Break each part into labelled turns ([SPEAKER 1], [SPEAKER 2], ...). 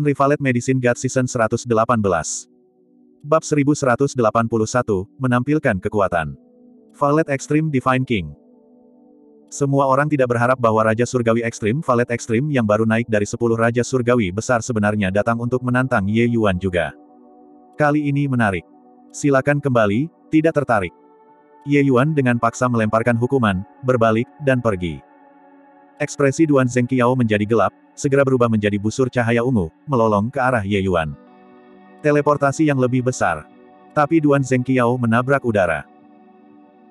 [SPEAKER 1] Unrivaled Medicine God Season 118 Bab 1181, menampilkan kekuatan. Valet Extreme Divine King Semua orang tidak berharap bahwa Raja Surgawi Ekstrim Valet Ekstrim yang baru naik dari 10 Raja Surgawi besar sebenarnya datang untuk menantang Ye Yuan juga. Kali ini menarik. Silakan kembali, tidak tertarik. Ye Yuan dengan paksa melemparkan hukuman, berbalik, dan pergi. Ekspresi Duan Zengqiao menjadi gelap, segera berubah menjadi busur cahaya ungu, melolong ke arah Ye Yuan. Teleportasi yang lebih besar. Tapi Duan Zengqiao menabrak udara.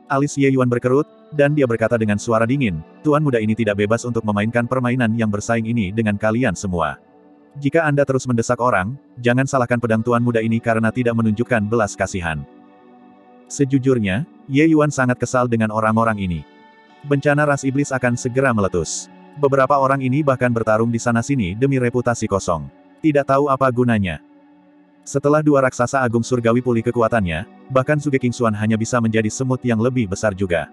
[SPEAKER 1] Alis Ye Yuan berkerut, dan dia berkata dengan suara dingin, Tuan muda ini tidak bebas untuk memainkan permainan yang bersaing ini dengan kalian semua. Jika Anda terus mendesak orang, jangan salahkan pedang Tuan muda ini karena tidak menunjukkan belas kasihan. Sejujurnya, Ye Yuan sangat kesal dengan orang-orang ini. Bencana ras iblis akan segera meletus. Beberapa orang ini bahkan bertarung di sana-sini demi reputasi kosong. Tidak tahu apa gunanya. Setelah dua raksasa agung surgawi pulih kekuatannya, bahkan Suge King Xuan hanya bisa menjadi semut yang lebih besar juga.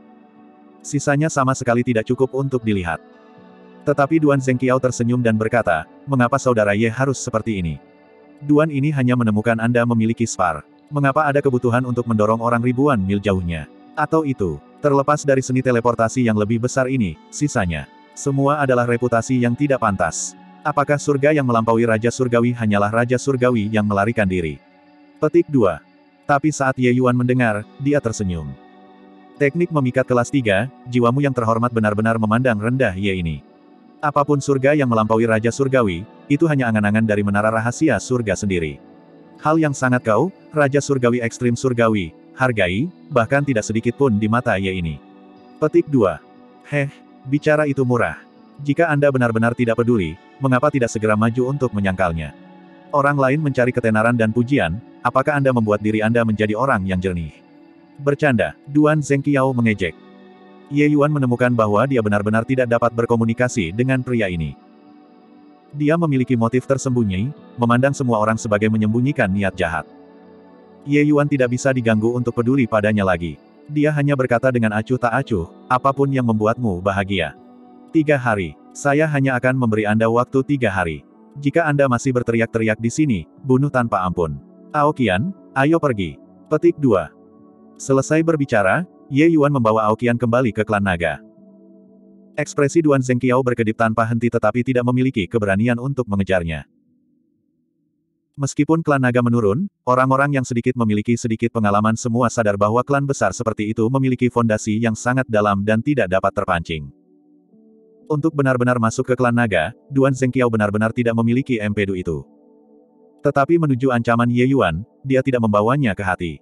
[SPEAKER 1] Sisanya sama sekali tidak cukup untuk dilihat. Tetapi Duan Zengqiao tersenyum dan berkata, mengapa saudara Ye harus seperti ini? Duan ini hanya menemukan Anda memiliki spar. Mengapa ada kebutuhan untuk mendorong orang ribuan mil jauhnya? Atau itu, Terlepas dari seni teleportasi yang lebih besar ini, sisanya. Semua adalah reputasi yang tidak pantas. Apakah surga yang melampaui Raja Surgawi hanyalah Raja Surgawi yang melarikan diri? Petik 2. Tapi saat Ye Yuan mendengar, dia tersenyum. Teknik memikat kelas 3, jiwamu yang terhormat benar-benar memandang rendah Ye ini. Apa pun surga yang melampaui Raja Surgawi, itu hanya angan-angan dari menara rahasia surga sendiri. Hal yang sangat kau, Raja Surgawi Ekstrim Surgawi, hargai, bahkan tidak sedikit pun di mata Ye ini. Petik 2. Heh, bicara itu murah. Jika Anda benar-benar tidak peduli, mengapa tidak segera maju untuk menyangkalnya? Orang lain mencari ketenaran dan pujian, apakah Anda membuat diri Anda menjadi orang yang jernih? Bercanda, Duan Zengqiao mengejek. Ye Yuan menemukan bahwa dia benar-benar tidak dapat berkomunikasi dengan pria ini. Dia memiliki motif tersembunyi, memandang semua orang sebagai menyembunyikan niat jahat. Ye Yuan tidak bisa diganggu untuk peduli padanya lagi. Dia hanya berkata dengan acuh tak acuh, apa pun yang membuatmu bahagia. Tiga hari. Saya hanya akan memberi Anda waktu tiga hari. Jika Anda masih berteriak-teriak di sini, bunuh tanpa ampun. Aokian, ayo pergi. Petik 2. Selesai berbicara, Ye Yuan membawa Aokian kembali ke klan naga. Ekspresi Duan Zengqiao berkedip tanpa henti tetapi tidak memiliki keberanian untuk mengejarnya. Meskipun klan naga menurun, orang-orang yang sedikit memiliki sedikit pengalaman semua sadar bahwa klan besar seperti itu memiliki fondasi yang sangat dalam dan tidak dapat terpancing. Untuk benar-benar masuk ke klan naga, Duan Zengqiao benar-benar tidak memiliki empedu itu. Tetapi menuju ancaman Ye Yuan, dia tidak membawanya ke hati.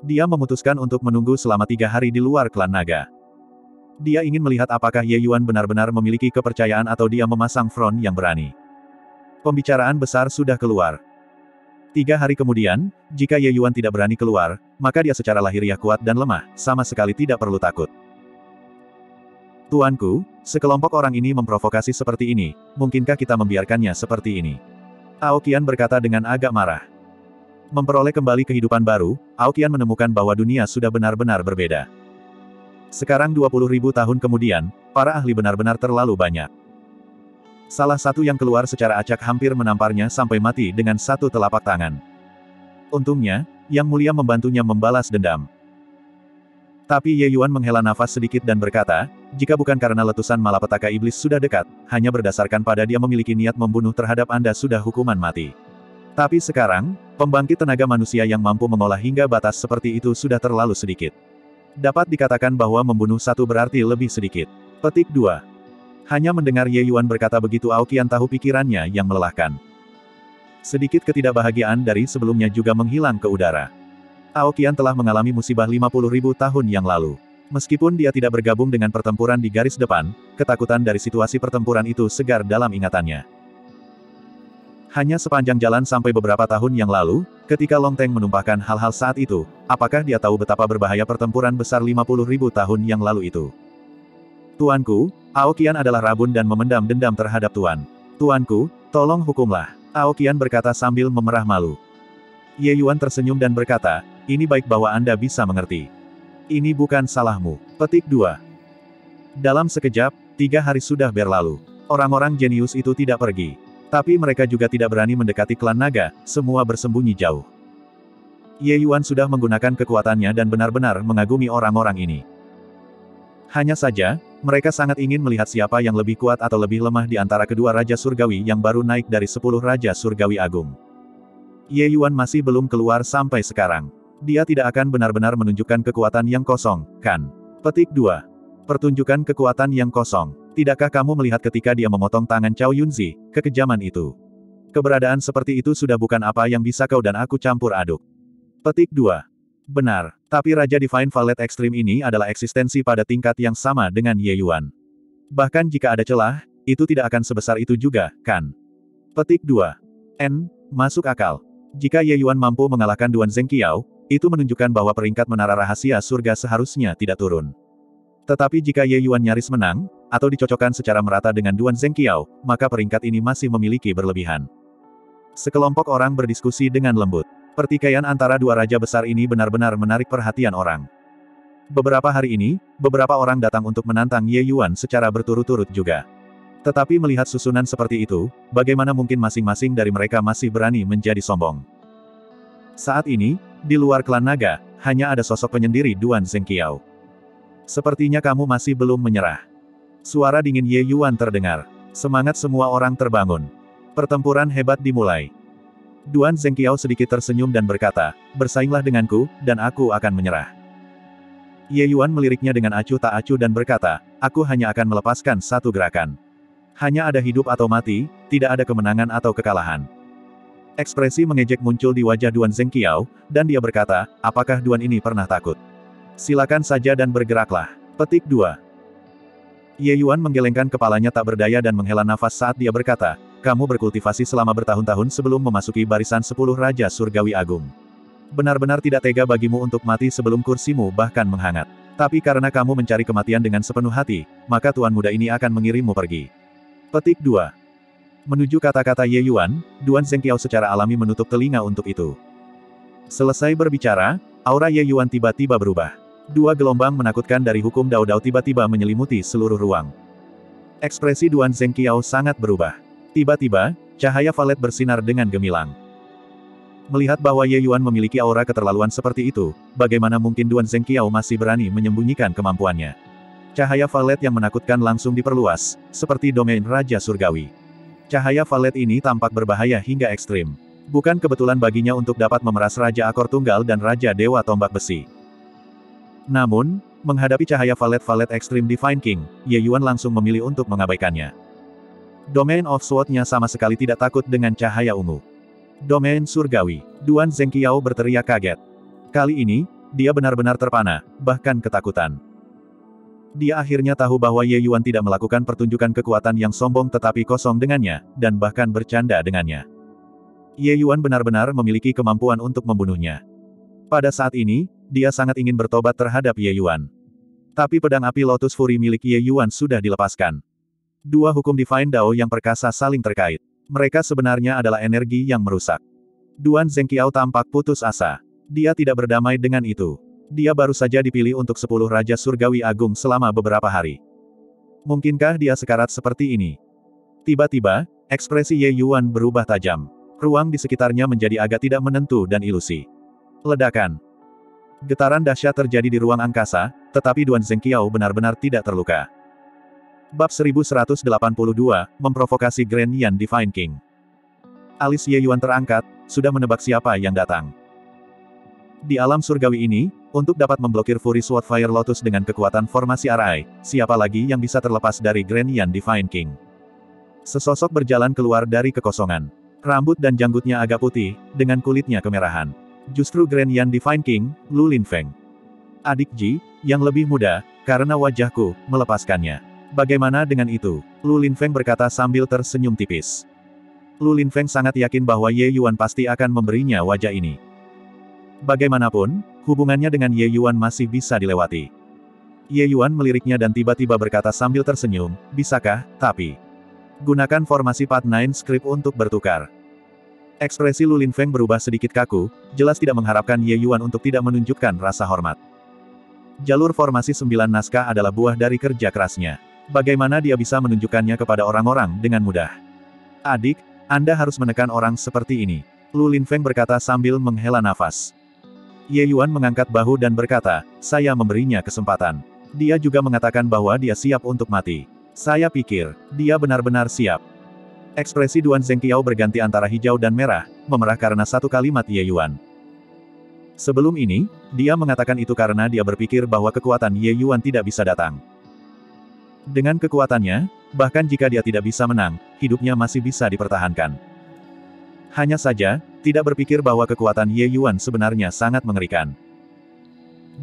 [SPEAKER 1] Dia memutuskan untuk menunggu selama tiga hari di luar klan naga. Dia ingin melihat apakah Ye Yuan benar-benar memiliki kepercayaan atau dia memasang front yang berani. Pembicaraan besar sudah keluar. Tiga hari kemudian, jika Ye Yuan tidak berani keluar, maka dia secara lahiriah kuat dan lemah, sama sekali tidak perlu takut. Tuanku, sekelompok orang ini memprovokasi seperti ini, mungkinkah kita membiarkannya seperti ini? Aokian berkata dengan agak marah. Memperoleh kembali kehidupan baru, Aokian menemukan bahwa dunia sudah benar-benar berbeda. Sekarang 20 ribu tahun kemudian, para ahli benar-benar terlalu banyak. Salah satu yang keluar secara acak hampir menamparnya sampai mati dengan satu telapak tangan. Untungnya, Yang Mulia membantunya membalas dendam. Tapi Ye Yuan menghela nafas sedikit dan berkata, jika bukan karena letusan malapetaka iblis sudah dekat, hanya berdasarkan pada dia memiliki niat membunuh terhadap Anda sudah hukuman mati. Tapi sekarang, pembangkit tenaga manusia yang mampu mengolah hingga batas seperti itu sudah terlalu sedikit. Dapat dikatakan bahwa membunuh satu berarti lebih sedikit. Petik 2. Hanya mendengar Ye Yuan berkata begitu Aokian tahu pikirannya yang melelahkan. Sedikit ketidakbahagiaan dari sebelumnya juga menghilang ke udara. Aokian telah mengalami musibah 50 ribu tahun yang lalu. Meskipun dia tidak bergabung dengan pertempuran di garis depan, ketakutan dari situasi pertempuran itu segar dalam ingatannya. Hanya sepanjang jalan sampai beberapa tahun yang lalu, ketika Long Teng menumpahkan hal-hal saat itu, apakah dia tahu betapa berbahaya pertempuran besar 50 ribu tahun yang lalu itu? Tuanku, Aokian adalah rabun dan memendam dendam terhadap Tuan. Tuanku, tolong hukumlah. Aokian berkata sambil memerah malu. Ye Yuan tersenyum dan berkata, ini baik bahwa Anda bisa mengerti. Ini bukan salahmu. Petik 2. Dalam sekejap, tiga hari sudah berlalu. Orang-orang jenius itu tidak pergi. Tapi mereka juga tidak berani mendekati klan naga, semua bersembunyi jauh. Ye Yuan sudah menggunakan kekuatannya dan benar-benar mengagumi orang-orang ini. Hanya saja, mereka sangat ingin melihat siapa yang lebih kuat atau lebih lemah di antara kedua Raja Surgawi yang baru naik dari sepuluh Raja Surgawi Agung. Ye Yuan masih belum keluar sampai sekarang. Dia tidak akan benar-benar menunjukkan kekuatan yang kosong, kan? Petik 2. Pertunjukan kekuatan yang kosong. Tidakkah kamu melihat ketika dia memotong tangan Cao Yunzi, kekejaman itu? Keberadaan seperti itu sudah bukan apa yang bisa kau dan aku campur aduk. Petik 2. Benar, tapi Raja Divine Valet Extreme ini adalah eksistensi pada tingkat yang sama dengan Ye Yuan. Bahkan jika ada celah, itu tidak akan sebesar itu juga, kan? Petik 2. N. Masuk akal. Jika Ye Yuan mampu mengalahkan Duan Zengqiao, itu menunjukkan bahwa peringkat menara rahasia surga seharusnya tidak turun. Tetapi jika Ye Yuan nyaris menang, atau dicocokkan secara merata dengan Duan Zengqiao, maka peringkat ini masih memiliki berlebihan. Sekelompok orang berdiskusi dengan lembut. Pertikaian antara dua raja besar ini benar-benar menarik perhatian orang. Beberapa hari ini, beberapa orang datang untuk menantang Ye Yuan secara berturut-turut juga. Tetapi melihat susunan seperti itu, bagaimana mungkin masing-masing dari mereka masih berani menjadi sombong. Saat ini, di luar klan naga, hanya ada sosok penyendiri Duan Zengqiao. Sepertinya kamu masih belum menyerah. Suara dingin Ye Yuan terdengar. Semangat semua orang terbangun. Pertempuran hebat dimulai. Duan Zengqiao sedikit tersenyum dan berkata, bersainglah denganku, dan aku akan menyerah. Ye Yuan meliriknya dengan acuh tak acuh dan berkata, aku hanya akan melepaskan satu gerakan. Hanya ada hidup atau mati, tidak ada kemenangan atau kekalahan. Ekspresi mengejek muncul di wajah Duan Zengqiao, dan dia berkata, apakah Duan ini pernah takut? Silakan saja dan bergeraklah. Petik 2. Ye Yuan menggelengkan kepalanya tak berdaya dan menghela nafas saat dia berkata, kamu berkultivasi selama bertahun-tahun sebelum memasuki barisan sepuluh Raja Surgawi Agung. Benar-benar tidak tega bagimu untuk mati sebelum kursimu bahkan menghangat. Tapi karena kamu mencari kematian dengan sepenuh hati, maka Tuan Muda ini akan mengirimmu pergi. Petik 2. Menuju kata-kata Ye Yuan, Duan Zengqiao secara alami menutup telinga untuk itu. Selesai berbicara, aura Ye Yuan tiba-tiba berubah. Dua gelombang menakutkan dari hukum Dao Dao tiba-tiba menyelimuti seluruh ruang. Ekspresi Duan Zengqiao sangat berubah. Tiba-tiba, cahaya valet bersinar dengan gemilang. Melihat bahwa Ye Yuan memiliki aura keterlaluan seperti itu, bagaimana mungkin Duan Zengqiao masih berani menyembunyikan kemampuannya? Cahaya valet yang menakutkan langsung diperluas, seperti domain Raja Surgawi. Cahaya valet ini tampak berbahaya hingga ekstrim. Bukan kebetulan baginya untuk dapat memeras Raja Akor Tunggal dan Raja Dewa Tombak Besi. Namun, menghadapi cahaya valet-valet ekstrim Divine King, Ye Yuan langsung memilih untuk mengabaikannya. Domain of Sword-nya sama sekali tidak takut dengan cahaya ungu. Domain surgawi. Duan Zengqiao berteriak kaget. Kali ini, dia benar-benar terpana, bahkan ketakutan. Dia akhirnya tahu bahwa Ye Yuan tidak melakukan pertunjukan kekuatan yang sombong tetapi kosong dengannya, dan bahkan bercanda dengannya. Ye Yuan benar-benar memiliki kemampuan untuk membunuhnya. Pada saat ini, dia sangat ingin bertobat terhadap Ye Yuan. Tapi pedang api Lotus Fury milik Ye Yuan sudah dilepaskan. Dua hukum Divine Dao yang perkasa saling terkait. Mereka sebenarnya adalah energi yang merusak. Duan Zengqiao tampak putus asa. Dia tidak berdamai dengan itu. Dia baru saja dipilih untuk sepuluh Raja Surgawi Agung selama beberapa hari. Mungkinkah dia sekarat seperti ini? Tiba-tiba, ekspresi Ye Yuan berubah tajam. Ruang di sekitarnya menjadi agak tidak menentu dan ilusi. Ledakan. Getaran dahsyat terjadi di ruang angkasa, tetapi Duan Zengqiao benar-benar tidak terluka. Bab 1182, memprovokasi Grand Yan Divine King. Alis Ye Yuan terangkat, sudah menebak siapa yang datang. Di alam surgawi ini, untuk dapat memblokir Fury Sword Fire Lotus dengan kekuatan formasi Arai, siapa lagi yang bisa terlepas dari Grand Yan Divine King? Sesosok berjalan keluar dari kekosongan. Rambut dan janggutnya agak putih, dengan kulitnya kemerahan. Justru Grand Yan Divine King, Lu Linfeng. Adik Ji, yang lebih muda, karena wajahku, melepaskannya. Bagaimana dengan itu? Lu Linfeng berkata sambil tersenyum tipis. Lu Linfeng sangat yakin bahwa Ye Yuan pasti akan memberinya wajah ini. Bagaimanapun, hubungannya dengan Ye Yuan masih bisa dilewati. Ye Yuan meliriknya dan tiba-tiba berkata sambil tersenyum, bisakah, tapi... Gunakan formasi Path 9 script untuk bertukar. Ekspresi Lu Linfeng berubah sedikit kaku, jelas tidak mengharapkan Ye Yuan untuk tidak menunjukkan rasa hormat. Jalur formasi sembilan naskah adalah buah dari kerja kerasnya. Bagaimana dia bisa menunjukkannya kepada orang-orang dengan mudah? Adik, Anda harus menekan orang seperti ini. Lu Linfeng berkata sambil menghela nafas. Ye Yuan mengangkat bahu dan berkata, saya memberinya kesempatan. Dia juga mengatakan bahwa dia siap untuk mati. Saya pikir, dia benar-benar siap. Ekspresi Duan Zengqiao berganti antara hijau dan merah, memerah karena satu kalimat Ye Yuan. Sebelum ini, dia mengatakan itu karena dia berpikir bahwa kekuatan Ye Yuan tidak bisa datang. Dengan kekuatannya, bahkan jika dia tidak bisa menang, hidupnya masih bisa dipertahankan. Hanya saja, tidak berpikir bahwa kekuatan Ye Yuan sebenarnya sangat mengerikan.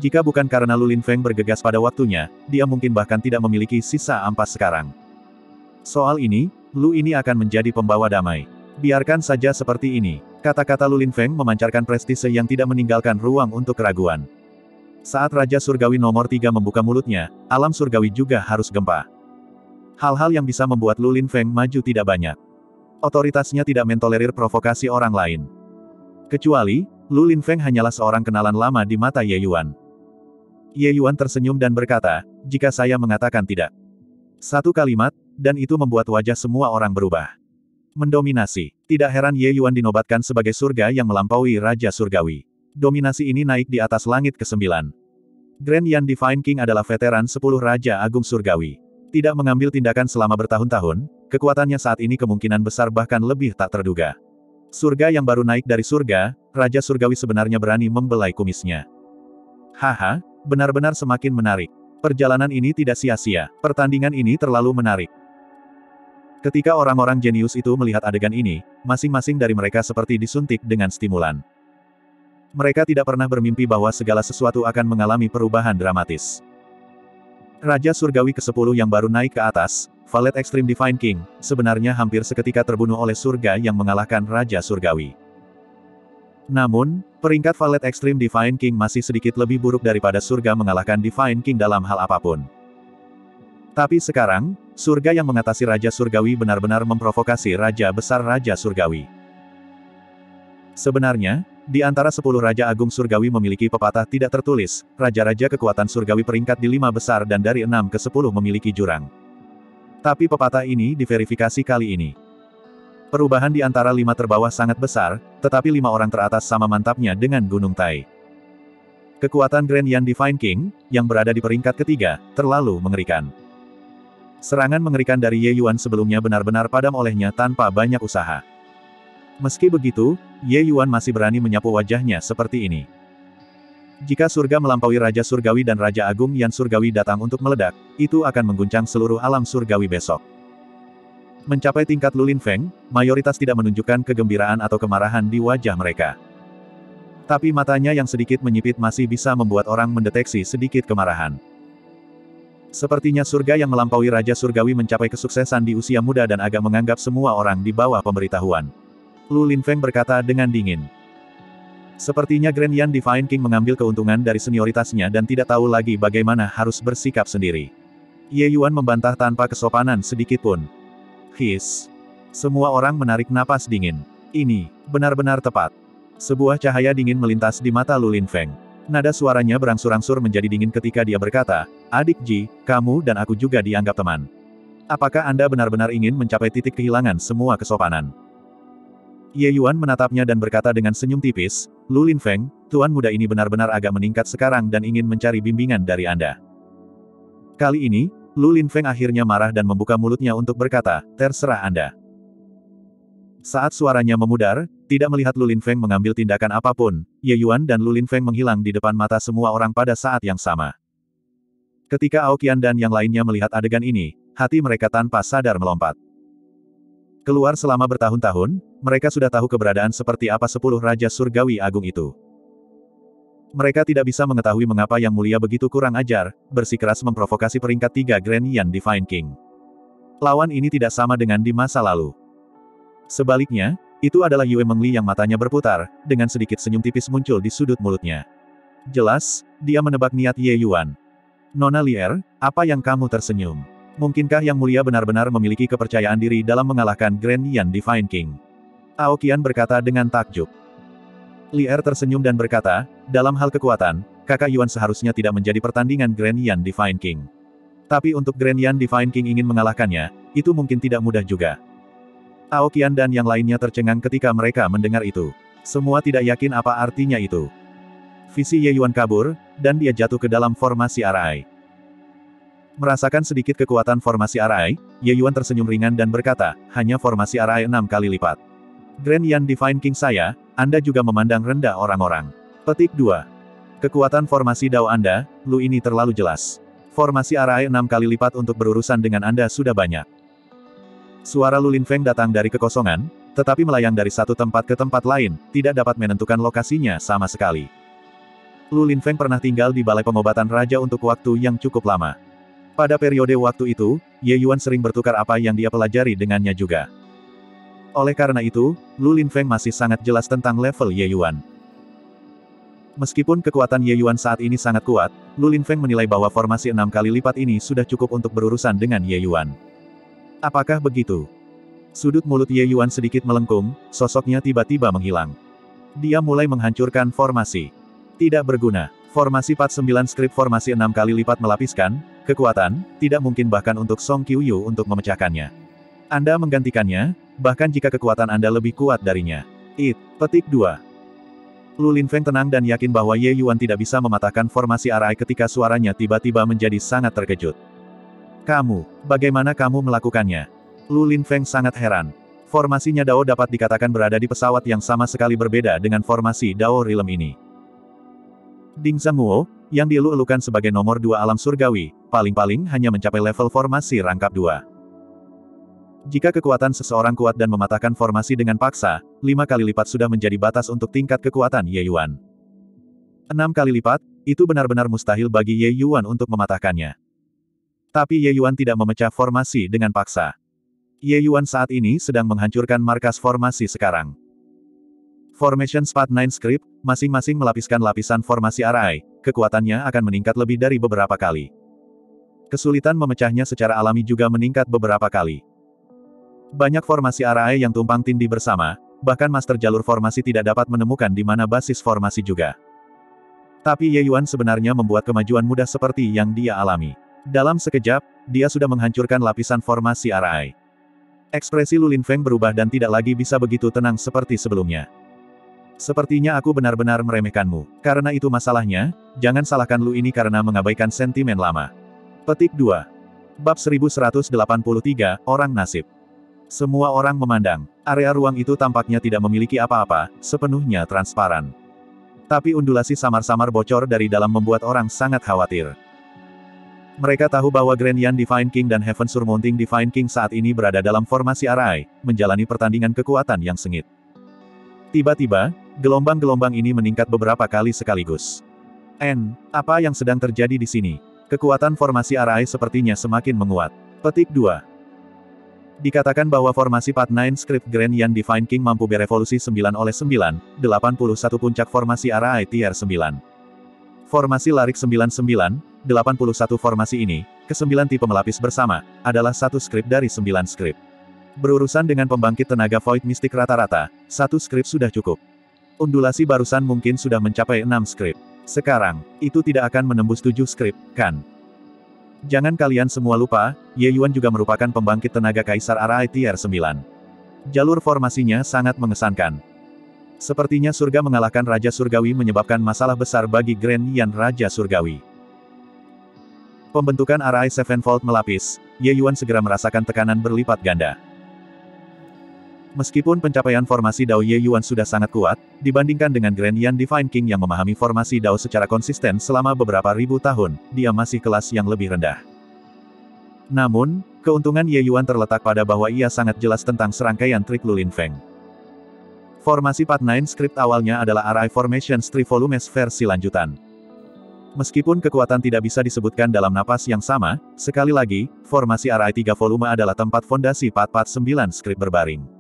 [SPEAKER 1] Jika bukan karena Lulin Feng bergegas pada waktunya, dia mungkin bahkan tidak memiliki sisa ampas sekarang. Soal ini, Lu ini akan menjadi pembawa damai. Biarkan saja seperti ini. Kata-kata Lulin Feng memancarkan prestise yang tidak meninggalkan ruang untuk keraguan. Saat Raja Surgawi nomor tiga membuka mulutnya, alam surgawi juga harus gempa. Hal-hal yang bisa membuat Lu Lin Feng maju tidak banyak. Otoritasnya tidak mentolerir provokasi orang lain. Kecuali, Lu Lin Feng hanyalah seorang kenalan lama di mata Ye Yuan. Ye Yuan tersenyum dan berkata, jika saya mengatakan tidak. Satu kalimat, dan itu membuat wajah semua orang berubah. Mendominasi. Tidak heran Ye Yuan dinobatkan sebagai surga yang melampaui Raja Surgawi. Dominasi ini naik di atas langit ke-9. Grand Yan Divine King adalah veteran 10 Raja Agung Surgawi. Tidak mengambil tindakan selama bertahun-tahun, kekuatannya saat ini kemungkinan besar bahkan lebih tak terduga. Surga yang baru naik dari surga, Raja Surgawi sebenarnya berani membelai kumisnya. Haha, benar-benar semakin menarik. Perjalanan ini tidak sia-sia, pertandingan ini terlalu menarik. Ketika orang-orang jenius itu melihat adegan ini, masing-masing dari mereka seperti disuntik dengan stimulan. Mereka tidak pernah bermimpi bahwa segala sesuatu akan mengalami perubahan dramatis. Raja Surgawi ke-10 yang baru naik ke atas, Valet Extreme Divine King, sebenarnya hampir seketika terbunuh oleh surga yang mengalahkan Raja Surgawi. Namun, peringkat Valet Extreme Divine King masih sedikit lebih buruk daripada surga mengalahkan Divine King dalam hal apa pun. Tapi sekarang, surga yang mengatasi Raja Surgawi benar-benar memprovokasi Raja Besar Raja Surgawi. Sebenarnya, di antara sepuluh Raja Agung Surgawi memiliki pepatah tidak tertulis, Raja-Raja kekuatan Surgawi peringkat di lima besar dan dari enam ke sepuluh memiliki jurang. Tapi pepatah ini diverifikasi kali ini. Perubahan di antara lima terbawah sangat besar, tetapi lima orang teratas sama mantapnya dengan Gunung Tai. Kekuatan Grand Yan Divine King, yang berada di peringkat ketiga, terlalu mengerikan. Serangan mengerikan dari Ye Yuan sebelumnya benar-benar padam olehnya tanpa banyak usaha. Meski begitu, Ye Yuan masih berani menyapu wajahnya seperti ini. Jika surga melampaui Raja Surgawi dan Raja Agung Yan Surgawi datang untuk meledak, itu akan mengguncang seluruh alam surgawi besok. Mencapai tingkat Lulin Feng, mayoritas tidak menunjukkan kegembiraan atau kemarahan di wajah mereka. Tapi matanya yang sedikit menyipit masih bisa membuat orang mendeteksi sedikit kemarahan. Sepertinya surga yang melampaui Raja Surgawi mencapai kesuksesan di usia muda dan agak menganggap semua orang di bawah pemberitahuan. Lu Linfeng berkata dengan dingin. Sepertinya Grand Yan Divine King mengambil keuntungan dari senioritasnya dan tidak tahu lagi bagaimana harus bersikap sendiri. Ye Yuan membantah tanpa kesopanan sedikit pun. His. Semua orang menarik napas dingin. Ini, benar-benar tepat. Sebuah cahaya dingin melintas di mata Lu Linfeng. Nada suaranya berangsur-angsur menjadi dingin ketika dia berkata, Adik Ji, kamu dan aku juga dianggap teman. Apakah Anda benar-benar ingin mencapai titik kehilangan semua kesopanan? Ye Yuan menatapnya dan berkata dengan senyum tipis, Lu Lin Feng, tuan muda ini benar-benar agak meningkat sekarang dan ingin mencari bimbingan dari Anda. Kali ini, Lu Lin Feng akhirnya marah dan membuka mulutnya untuk berkata, terserah Anda. Saat suaranya memudar, tidak melihat Lu Lin Feng mengambil tindakan apa pun, Ye Yuan dan Lu Lin Feng menghilang di depan mata semua orang pada saat yang sama. Ketika Aokian dan yang lainnya melihat adegan ini, hati mereka tanpa sadar melompat. Keluar selama bertahun-tahun, mereka sudah tahu keberadaan seperti apa sepuluh Raja Surgawi Agung itu. Mereka tidak bisa mengetahui mengapa Yang Mulia begitu kurang ajar, bersikeras memprovokasi peringkat tiga Grand Yan Divine King. Lawan ini tidak sama dengan di masa lalu. Sebaliknya, itu adalah Yue Mengli yang matanya berputar, dengan sedikit senyum tipis muncul di sudut mulutnya. Jelas, dia menebak niat Ye Yuan. Nona Lier, apa yang kamu tersenyum? Mungkinkah Yang Mulia benar-benar memiliki kepercayaan diri dalam mengalahkan Grand Yan Divine King? Aokian berkata dengan takjub. Lier tersenyum dan berkata, dalam hal kekuatan, kakak Yuan seharusnya tidak menjadi pertandingan Grand Yan Divine King. Tapi untuk Grand Yan Divine King ingin mengalahkannya, itu mungkin tidak mudah juga. Aokian dan yang lainnya tercengang ketika mereka mendengar itu. Semua tidak yakin apa artinya itu. Visi Ye Yuan kabur, dan dia jatuh ke dalam formasi Arai. Merasakan sedikit kekuatan formasi Arai, Ye Yuan tersenyum ringan dan berkata, hanya formasi Arai enam kali lipat. Grand Yan Divine King saya, Anda juga memandang rendah orang-orang. Petik 2. Kekuatan formasi Dao Anda, Lu ini terlalu jelas. Formasi Arai enam kali lipat untuk berurusan dengan Anda sudah banyak. Suara Lu Linfeng datang dari kekosongan, tetapi melayang dari satu tempat ke tempat lain, tidak dapat menentukan lokasinya sama sekali. Lu Linfeng pernah tinggal di balai pengobatan raja untuk waktu yang cukup lama. Pada periode waktu itu, Ye Yuan sering bertukar apa yang dia pelajari dengannya juga. Oleh karena itu, Lu Linfeng masih sangat jelas tentang level Ye Yuan. Meskipun kekuatan Ye Yuan saat ini sangat kuat, Lu Linfeng menilai bahwa formasi enam kali lipat ini sudah cukup untuk berurusan dengan Ye Yuan. Apakah begitu? Sudut mulut Ye Yuan sedikit melengkung, sosoknya tiba-tiba menghilang. Dia mulai menghancurkan formasi. Tidak berguna. Formasi 49 skrip formasi enam kali lipat melapiskan, kekuatan, tidak mungkin bahkan untuk Song Qiuyu untuk memecahkannya. Anda menggantikannya, bahkan jika kekuatan Anda lebih kuat darinya. It. Petik 2. Lu Linfeng tenang dan yakin bahwa Ye Yuan tidak bisa mematahkan formasi arai ketika suaranya tiba-tiba menjadi sangat terkejut. Kamu, bagaimana kamu melakukannya? Lu Linfeng sangat heran. Formasinya Dao dapat dikatakan berada di pesawat yang sama sekali berbeda dengan formasi Dao Realm ini. Ding Zhangguo, yang dielu-elukan sebagai nomor dua alam surgawi, paling-paling hanya mencapai level formasi rangkap dua. Jika kekuatan seseorang kuat dan mematahkan formasi dengan paksa, lima kali lipat sudah menjadi batas untuk tingkat kekuatan Ye Yuan. Enam kali lipat, itu benar-benar mustahil bagi Ye Yuan untuk mematahkannya. Tapi Ye Yuan tidak memecah formasi dengan paksa. Ye Yuan saat ini sedang menghancurkan markas formasi sekarang. Formation Spot 9 Script, masing-masing melapiskan lapisan formasi arai, kekuatannya akan meningkat lebih dari beberapa kali. Kesulitan memecahnya secara alami juga meningkat beberapa kali. Banyak formasi arai yang tumpang tindih bersama, bahkan master jalur formasi tidak dapat menemukan di mana basis formasi juga. Tapi Ye Yuan sebenarnya membuat kemajuan mudah seperti yang dia alami. Dalam sekejap, dia sudah menghancurkan lapisan formasi Arai. Ekspresi Lu Linfeng berubah dan tidak lagi bisa begitu tenang seperti sebelumnya. Sepertinya aku benar-benar meremehkanmu. Karena itu masalahnya, jangan salahkan Lu ini karena mengabaikan sentimen lama. Petik 2. Bab 1183, Orang Nasib. Semua orang memandang. Area ruang itu tampaknya tidak memiliki apa-apa, sepenuhnya transparan. Tapi undulasi samar-samar bocor dari dalam membuat orang sangat khawatir. Mereka tahu bahwa Grand Yan Divine King dan Heaven Surmounting Divine King saat ini berada dalam formasi arai, menjalani pertandingan kekuatan yang sengit. Tiba-tiba, gelombang-gelombang ini meningkat beberapa kali sekaligus. N. Apa yang sedang terjadi di sini? Kekuatan formasi arai sepertinya semakin menguat. Petik 2. Dikatakan bahwa formasi Part 9 Script Grand Yan Divine King mampu berevolusi 9 oleh 9, 81 puncak formasi arai tier 9. Formasi Larik 99, 81 formasi ini, kesembilan tipe melapis bersama, adalah satu skrip dari sembilan skrip. Berurusan dengan pembangkit tenaga void mistik rata-rata, satu skrip sudah cukup. Undulasi barusan mungkin sudah mencapai enam skrip. Sekarang, itu tidak akan menembus tujuh skrip, kan? Jangan kalian semua lupa, Ye Yuan juga merupakan pembangkit tenaga Kaisar Arai Tier 9. Jalur formasinya sangat mengesankan. Sepertinya surga mengalahkan Raja Surgawi menyebabkan masalah besar bagi Grand Yan Raja Surgawi. Pembentukan Arai Sevenfold melapis, Ye Yuan segera merasakan tekanan berlipat ganda. Meskipun pencapaian formasi Dao Ye Yuan sudah sangat kuat, dibandingkan dengan Grand Yan Divine King yang memahami formasi Dao secara konsisten selama beberapa ribu tahun, dia masih kelas yang lebih rendah. Namun, keuntungan Ye Yuan terletak pada bahwa ia sangat jelas tentang serangkaian trik Lulin Feng. Formasi Part 9 script awalnya adalah Arai Formations 3 Volumes versi lanjutan. Meskipun kekuatan tidak bisa disebutkan dalam napas yang sama, sekali lagi, formasi Arai 3 volume adalah tempat fondasi Pat-Pat 9 skrip berbaring.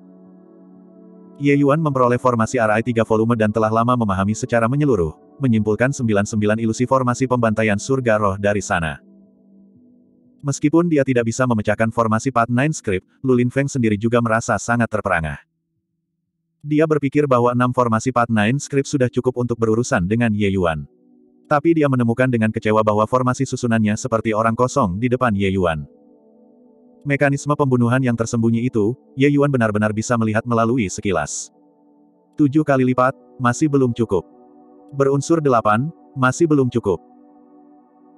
[SPEAKER 1] Ye Yuan memperoleh formasi Arai 3 volume dan telah lama memahami secara menyeluruh, menyimpulkan 99 ilusi formasi pembantaian surga roh dari sana. Meskipun dia tidak bisa memecahkan formasi Pat 9 script, Lulin Feng sendiri juga merasa sangat terperangah. Dia berpikir bahwa enam formasi Pat 9 script sudah cukup untuk berurusan dengan Ye Yuan. Tapi dia menemukan dengan kecewa bahwa formasi susunannya seperti orang kosong di depan Ye Yuan. Mekanisme pembunuhan yang tersembunyi itu, Ye Yuan benar-benar bisa melihat melalui sekilas. Tujuh kali lipat, masih belum cukup. Berunsur delapan, masih belum cukup.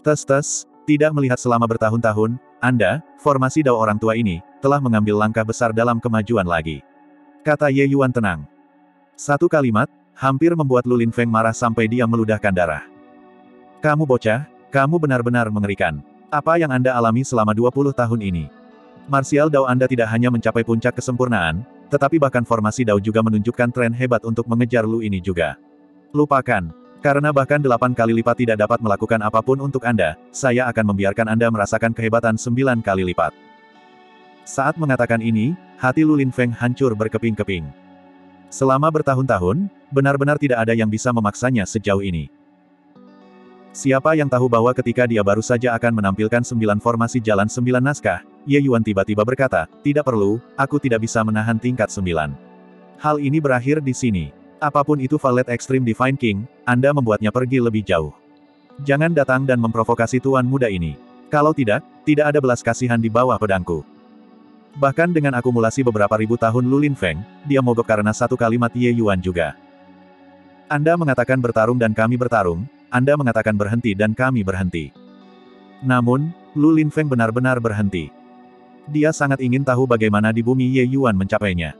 [SPEAKER 1] Tes-tes, tidak melihat selama bertahun-tahun, Anda, formasi dao orang tua ini, telah mengambil langkah besar dalam kemajuan lagi. Kata Ye Yuan tenang. Satu kalimat, hampir membuat Lulin Feng marah sampai dia meludahkan darah. Kamu bocah, kamu benar-benar mengerikan. Apa yang Anda alami selama 20 tahun ini? Martial Dao Anda tidak hanya mencapai puncak kesempurnaan, tetapi bahkan formasi Dao juga menunjukkan tren hebat untuk mengejar Lu ini juga. Lupakan. Karena bahkan delapan kali lipat tidak dapat melakukan apa pun untuk Anda, saya akan membiarkan Anda merasakan kehebatan sembilan kali lipat. Saat mengatakan ini, hati Lu Lin Feng hancur berkeping-keping. Selama bertahun-tahun, benar-benar tidak ada yang bisa memaksanya sejauh ini. Siapa yang tahu bahwa ketika dia baru saja akan menampilkan sembilan formasi jalan sembilan naskah, Ye Yuan tiba-tiba berkata, tidak perlu, aku tidak bisa menahan tingkat sembilan. Hal ini berakhir di sini. Apa pun itu Valet Extreme Divine King, Anda membuatnya pergi lebih jauh. Jangan datang dan memprovokasi tuan muda ini. Kalau tidak, tidak ada belas kasihan di bawah pedangku. Bahkan dengan akumulasi beberapa ribu tahun Lulin Feng, dia mogok karena satu kalimat Ye Yuan juga. Anda mengatakan bertarung dan kami bertarung, anda mengatakan berhenti dan kami berhenti. Namun, Lu Linfeng benar-benar berhenti. Dia sangat ingin tahu bagaimana di bumi Ye Yuan mencapainya.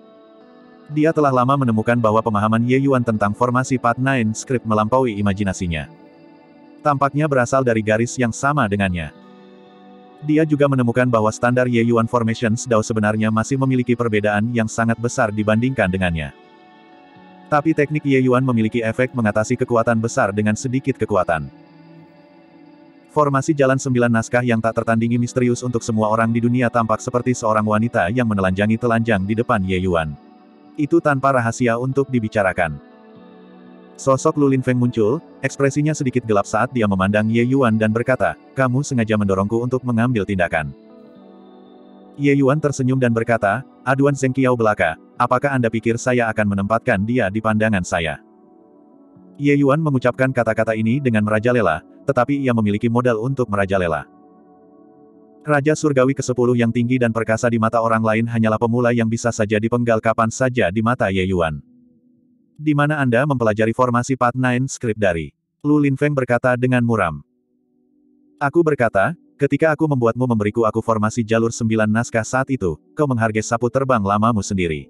[SPEAKER 1] Dia telah lama menemukan bahwa pemahaman Ye Yuan tentang formasi Path Nine script melampaui imajinasinya. Tampaknya berasal dari garis yang sama dengannya. Dia juga menemukan bahwa standar Ye Yuan Formations DAO sebenarnya masih memiliki perbedaan yang sangat besar dibandingkan dengannya. Tapi teknik Ye Yuan memiliki efek mengatasi kekuatan besar dengan sedikit kekuatan. Formasi jalan sembilan naskah yang tak tertandingi misterius untuk semua orang di dunia tampak seperti seorang wanita yang menelanjangi telanjang di depan Ye Yuan. Itu tanpa rahasia untuk dibicarakan. Sosok Lulin Feng muncul, ekspresinya sedikit gelap saat dia memandang Ye Yuan dan berkata, kamu sengaja mendorongku untuk mengambil tindakan. Ye Yuan tersenyum dan berkata, aduan Zheng Qiao belaka, apakah Anda pikir saya akan menempatkan dia di pandangan saya? Ye Yuan mengucapkan kata-kata ini dengan merajalela, tetapi ia memiliki modal untuk merajalela. Raja Surgawi ke-10 yang tinggi dan perkasa di mata orang lain hanyalah pemula yang bisa saja dipenggal kapan saja di mata Ye Yuan. Di mana Anda mempelajari formasi Path Nine script dari? Lu Linfeng berkata dengan muram. Aku berkata, Ketika aku membuatmu memberiku aku formasi jalur sembilan naskah saat itu, kau menghargai sapu terbang lamamu sendiri.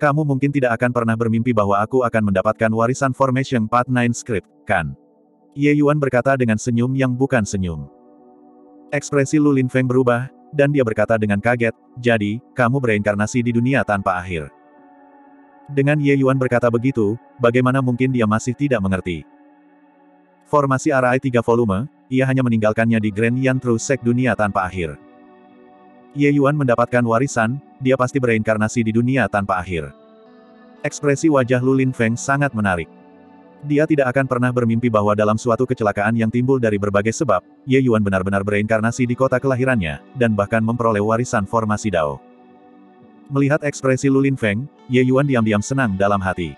[SPEAKER 1] Kamu mungkin tidak akan pernah bermimpi bahwa aku akan mendapatkan warisan Formation Path Nine Script, kan? Ye Yuan berkata dengan senyum yang bukan senyum. Ekspresi Lu Lin Feng berubah, dan dia berkata dengan kaget, jadi, kamu bereinkarnasi di dunia tanpa akhir. Dengan Ye Yuan berkata begitu, bagaimana mungkin dia masih tidak mengerti? Formasi Arai tiga volume, ia hanya meninggalkannya di Grand Yan True Sek dunia tanpa akhir. Ye Yuan mendapatkan warisan, dia pasti bereinkarnasi di dunia tanpa akhir. Ekspresi wajah Lu Lin Feng sangat menarik. Dia tidak akan pernah bermimpi bahwa dalam suatu kecelakaan yang timbul dari berbagai sebab, Ye Yuan benar-benar bereinkarnasi di kota kelahirannya, dan bahkan memperoleh warisan formasi Dao. Melihat ekspresi Lu Lin Feng, Ye Yuan diam-diam senang dalam hati.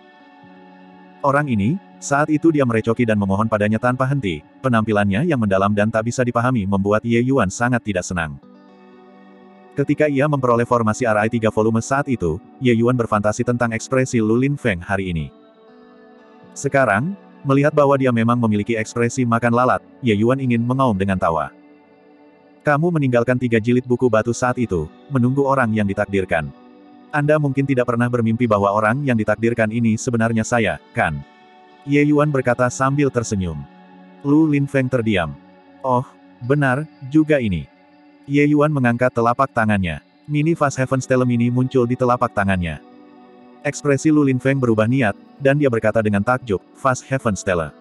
[SPEAKER 1] Orang ini, saat itu dia merecoki dan memohon padanya tanpa henti, penampilannya yang mendalam dan tak bisa dipahami membuat Ye Yuan sangat tidak senang. Ketika ia memperoleh formasi RI 3 volume saat itu, Ye Yuan berfantasi tentang ekspresi Lu Lin Feng hari ini. Sekarang, melihat bahwa dia memang memiliki ekspresi makan lalat, Ye Yuan ingin mengaum dengan tawa. Kamu meninggalkan tiga jilid buku batu saat itu, menunggu orang yang ditakdirkan. Anda mungkin tidak pernah bermimpi bahwa orang yang ditakdirkan ini sebenarnya saya, kan? Ye Yuan berkata sambil tersenyum. Lu Lin Feng terdiam. Oh, benar, juga ini. Ye Yuan mengangkat telapak tangannya. Mini Fast Heaven Stella Mini muncul di telapak tangannya. Ekspresi Lu Lin Feng berubah niat, dan dia berkata dengan takjub, Fast Heaven Stella.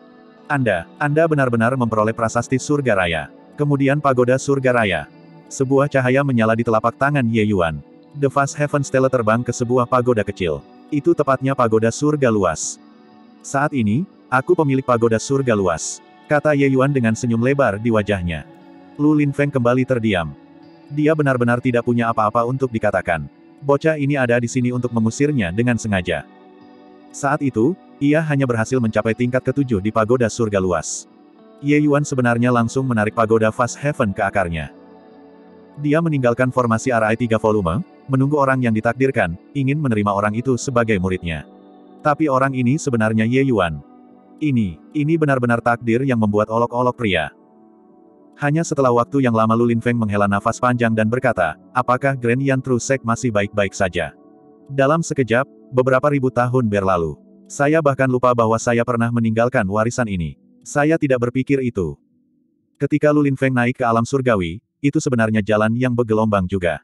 [SPEAKER 1] Anda, Anda benar-benar memperoleh prasasti surga raya. Kemudian pagoda surga raya. Sebuah cahaya menyala di telapak tangan Ye Yuan. The Fast Heaven Stella terbang ke sebuah pagoda kecil. Itu tepatnya pagoda surga luas. Saat ini, aku pemilik pagoda surga luas. Kata Ye Yuan dengan senyum lebar di wajahnya. Lu Lin Feng kembali terdiam. Dia benar-benar tidak punya apa-apa untuk dikatakan. Bocah ini ada di sini untuk mengusirnya dengan sengaja. Saat itu, ia hanya berhasil mencapai tingkat ketujuh di pagoda surga luas. Ye Yuan sebenarnya langsung menarik pagoda Fast Heaven ke akarnya. Dia meninggalkan formasi RI 3 volume, menunggu orang yang ditakdirkan, ingin menerima orang itu sebagai muridnya. Tapi orang ini sebenarnya Ye Yuan. Ini, ini benar-benar takdir yang membuat olok-olok pria. Hanya setelah waktu yang lama Lulin Feng menghela nafas panjang dan berkata, apakah Grand Yan Trusek masih baik-baik saja? Dalam sekejap, beberapa ribu tahun berlalu. Saya bahkan lupa bahwa saya pernah meninggalkan warisan ini. Saya tidak berpikir itu. Ketika Lulin Feng naik ke alam surgawi, itu sebenarnya jalan yang bergelombang juga.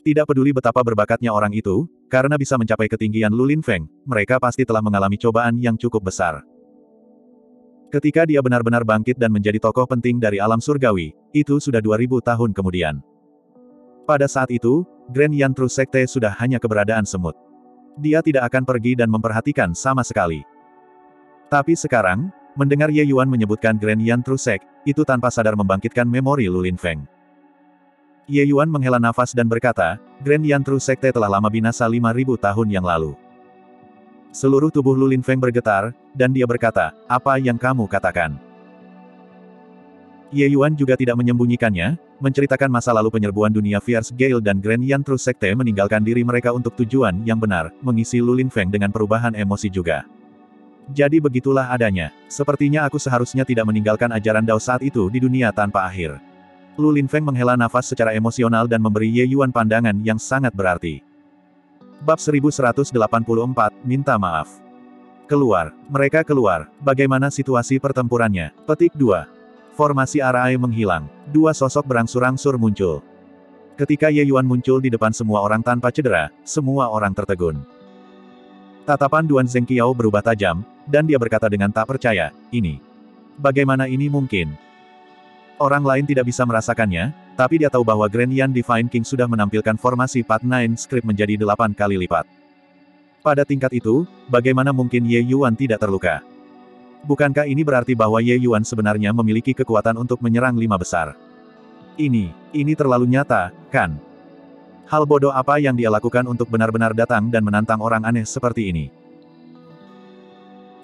[SPEAKER 1] Tidak peduli betapa berbakatnya orang itu, karena bisa mencapai ketinggian Lulin Feng, mereka pasti telah mengalami cobaan yang cukup besar. Ketika dia benar-benar bangkit dan menjadi tokoh penting dari alam surgawi, itu sudah 2000 tahun kemudian. Pada saat itu, Grand Yan True Sekte sudah hanya keberadaan semut. Dia tidak akan pergi dan memperhatikan sama sekali. Tapi sekarang, mendengar Ye Yuan menyebutkan Grand Yan True Sek, itu tanpa sadar membangkitkan memori Lulin Feng. Ye Yuan menghela nafas dan berkata, Grand Yan True Sekte telah lama binasa 5000 tahun yang lalu. Seluruh tubuh Lulin Feng bergetar, dan dia berkata, apa yang kamu katakan? Ye Yuan juga tidak menyembunyikannya, menceritakan masa lalu penyerbuan dunia Fierce Gale dan Grand Yan True Sekte meninggalkan diri mereka untuk tujuan yang benar, mengisi Lulin Feng dengan perubahan emosi juga. Jadi begitulah adanya. Sepertinya aku seharusnya tidak meninggalkan ajaran Dao saat itu di dunia tanpa akhir. Lulin Feng menghela nafas secara emosional dan memberi Ye Yuan pandangan yang sangat berarti. Bab 1184, Minta Maaf. Keluar. Mereka keluar. Bagaimana situasi pertempurannya? Petik 2. Formasi Arai menghilang. Dua sosok berangsur-angsur muncul. Ketika Ye Yuan muncul di depan semua orang tanpa cedera, semua orang tertegun. Tatapan Duan Zengqiao berubah tajam, dan dia berkata dengan tak percaya, ini. Bagaimana ini mungkin? Orang lain tidak bisa merasakannya, tapi dia tahu bahwa Grand Yan Divine King sudah menampilkan formasi Part 9 script menjadi 8 kali lipat. Pada tingkat itu, bagaimana mungkin Ye Yuan tidak terluka? Bukankah ini berarti bahwa Ye Yuan sebenarnya memiliki kekuatan untuk menyerang lima besar? Ini, ini terlalu nyata, kan? Hal bodoh apa yang dia lakukan untuk benar-benar datang dan menantang orang aneh seperti ini?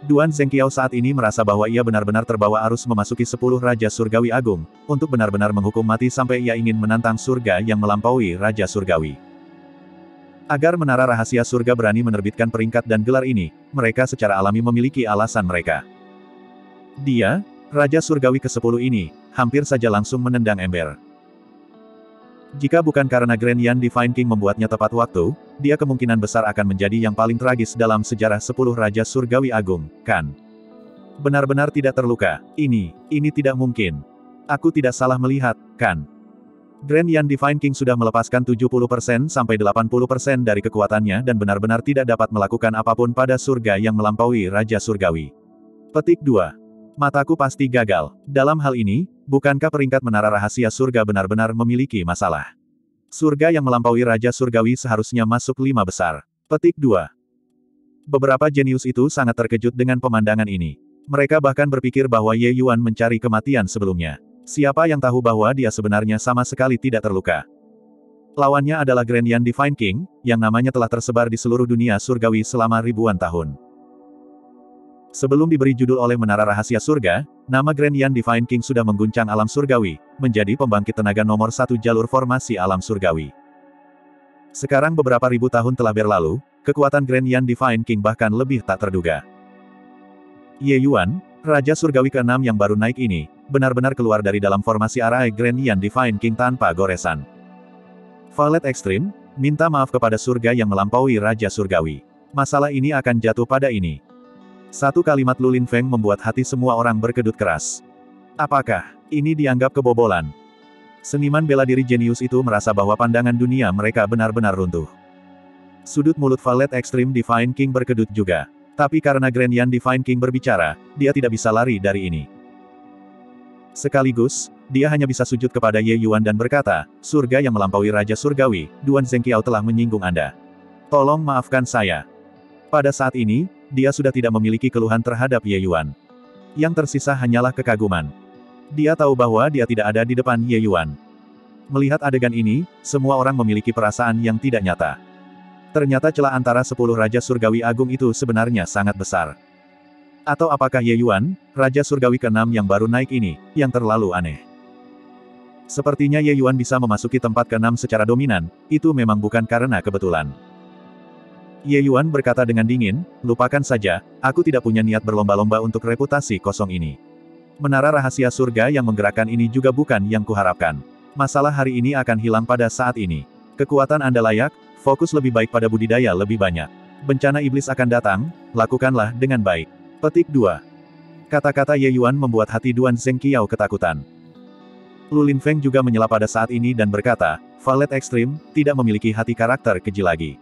[SPEAKER 1] Duan Zengqiao saat ini merasa bahwa ia benar-benar terbawa arus memasuki sepuluh Raja Surgawi Agung, untuk benar-benar menghukum mati sampai ia ingin menantang surga yang melampaui Raja Surgawi. Agar menara rahasia surga berani menerbitkan peringkat dan gelar ini, mereka secara alami memiliki alasan mereka. Dia, Raja Surgawi ke-10 ini, hampir saja langsung menendang ember. Jika bukan karena Grand Yan Divine King membuatnya tepat waktu, dia kemungkinan besar akan menjadi yang paling tragis dalam sejarah sepuluh Raja Surgawi Agung, kan? Benar-benar tidak terluka. Ini, ini tidak mungkin. Aku tidak salah melihat, kan? Grand Yan Divine King sudah melepaskan 70% sampai 80% dari kekuatannya dan benar-benar tidak dapat melakukan apa pun pada surga yang melampaui Raja Surgawi. Petik 2. Mataku pasti gagal. Dalam hal ini, Bukankah peringkat menara rahasia surga benar-benar memiliki masalah? Surga yang melampaui Raja Surgawi seharusnya masuk lima besar. Petik 2. Beberapa jenius itu sangat terkejut dengan pemandangan ini. Mereka bahkan berpikir bahwa Ye Yuan mencari kematian sebelumnya. Siapa yang tahu bahwa dia sebenarnya sama sekali tidak terluka. Lawannya adalah Grand Yan Divine King, yang namanya telah tersebar di seluruh dunia surgawi selama ribuan tahun. Sebelum diberi judul oleh Menara Rahasia Surga, nama Grand Yan Divine King sudah mengguncang alam surgawi, menjadi pembangkit tenaga nomor satu jalur formasi alam surgawi. Sekarang beberapa ribu tahun telah berlalu, kekuatan Grand Yan Divine King bahkan lebih tak terduga. Ye Yuan, Raja Surgawi ke-6 yang baru naik ini, benar-benar keluar dari dalam formasi Arai Grand Yan Divine King tanpa goresan. Valet Extreme, minta maaf kepada surga yang melampaui Raja Surgawi. Masalah ini akan jatuh pada ini. Satu kalimat Lulin Feng membuat hati semua orang berkedut keras. Apakah ini dianggap kebobolan? Seniman bela diri jenius itu merasa bahwa pandangan dunia mereka benar-benar runtuh. Sudut mulut Valet Extreme Divine King berkedut juga. Tapi karena Grand Yan Divine King berbicara, dia tidak bisa lari dari ini. Sekaligus, dia hanya bisa sujud kepada Ye Yuan dan berkata, surga yang melampaui Raja Surgawi, Duan Zengqiao telah menyinggung Anda. Tolong maafkan saya. Pada saat ini, dia sudah tidak memiliki keluhan terhadap Ye Yuan. Yang tersisa hanyalah kekaguman. Dia tahu bahwa dia tidak ada di depan Ye Yuan. Melihat adegan ini, semua orang memiliki perasaan yang tidak nyata. Ternyata celah antara sepuluh Raja Surgawi Agung itu sebenarnya sangat besar. Atau apakah Ye Yuan, Raja Surgawi ke-6 yang baru naik ini, yang terlalu aneh? Sepertinya Ye Yuan bisa memasuki tempat keenam secara dominan, itu memang bukan karena kebetulan. Ye Yuan berkata dengan dingin, lupakan saja, aku tidak punya niat berlomba-lomba untuk reputasi kosong ini. Menara rahasia surga yang menggerakkan ini juga bukan yang kuharapkan. Masalah hari ini akan hilang pada saat ini. Kekuatan Anda layak, fokus lebih baik pada budidaya lebih banyak. Bencana iblis akan datang, lakukanlah dengan baik. Petik 2. Kata-kata Ye Yuan membuat hati Duan Zhengqiao ketakutan. Lu Feng juga menyela pada saat ini dan berkata, Valet Ekstrim, tidak memiliki hati karakter keji lagi.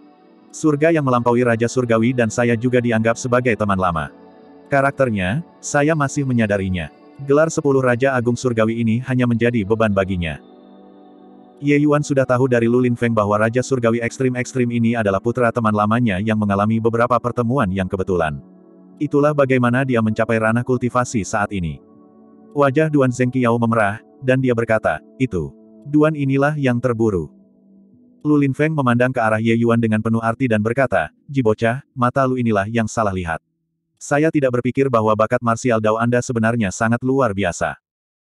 [SPEAKER 1] Surga yang melampaui Raja Surgawi dan saya juga dianggap sebagai teman lama. Karakternya, saya masih menyadarinya. Gelar sepuluh Raja Agung Surgawi ini hanya menjadi beban baginya. Ye Yuan sudah tahu dari Lu Feng bahwa Raja Surgawi Ekstrim-Ekstrim ini adalah putra teman lamanya yang mengalami beberapa pertemuan yang kebetulan. Itulah bagaimana dia mencapai ranah kultivasi saat ini. Wajah Duan Zhengqiao memerah, dan dia berkata, itu. Duan inilah yang terburu. Lu Feng memandang ke arah Ye Yuan dengan penuh arti dan berkata, Jibocah, mata lu inilah yang salah lihat. Saya tidak berpikir bahwa bakat marsial Dao Anda sebenarnya sangat luar biasa.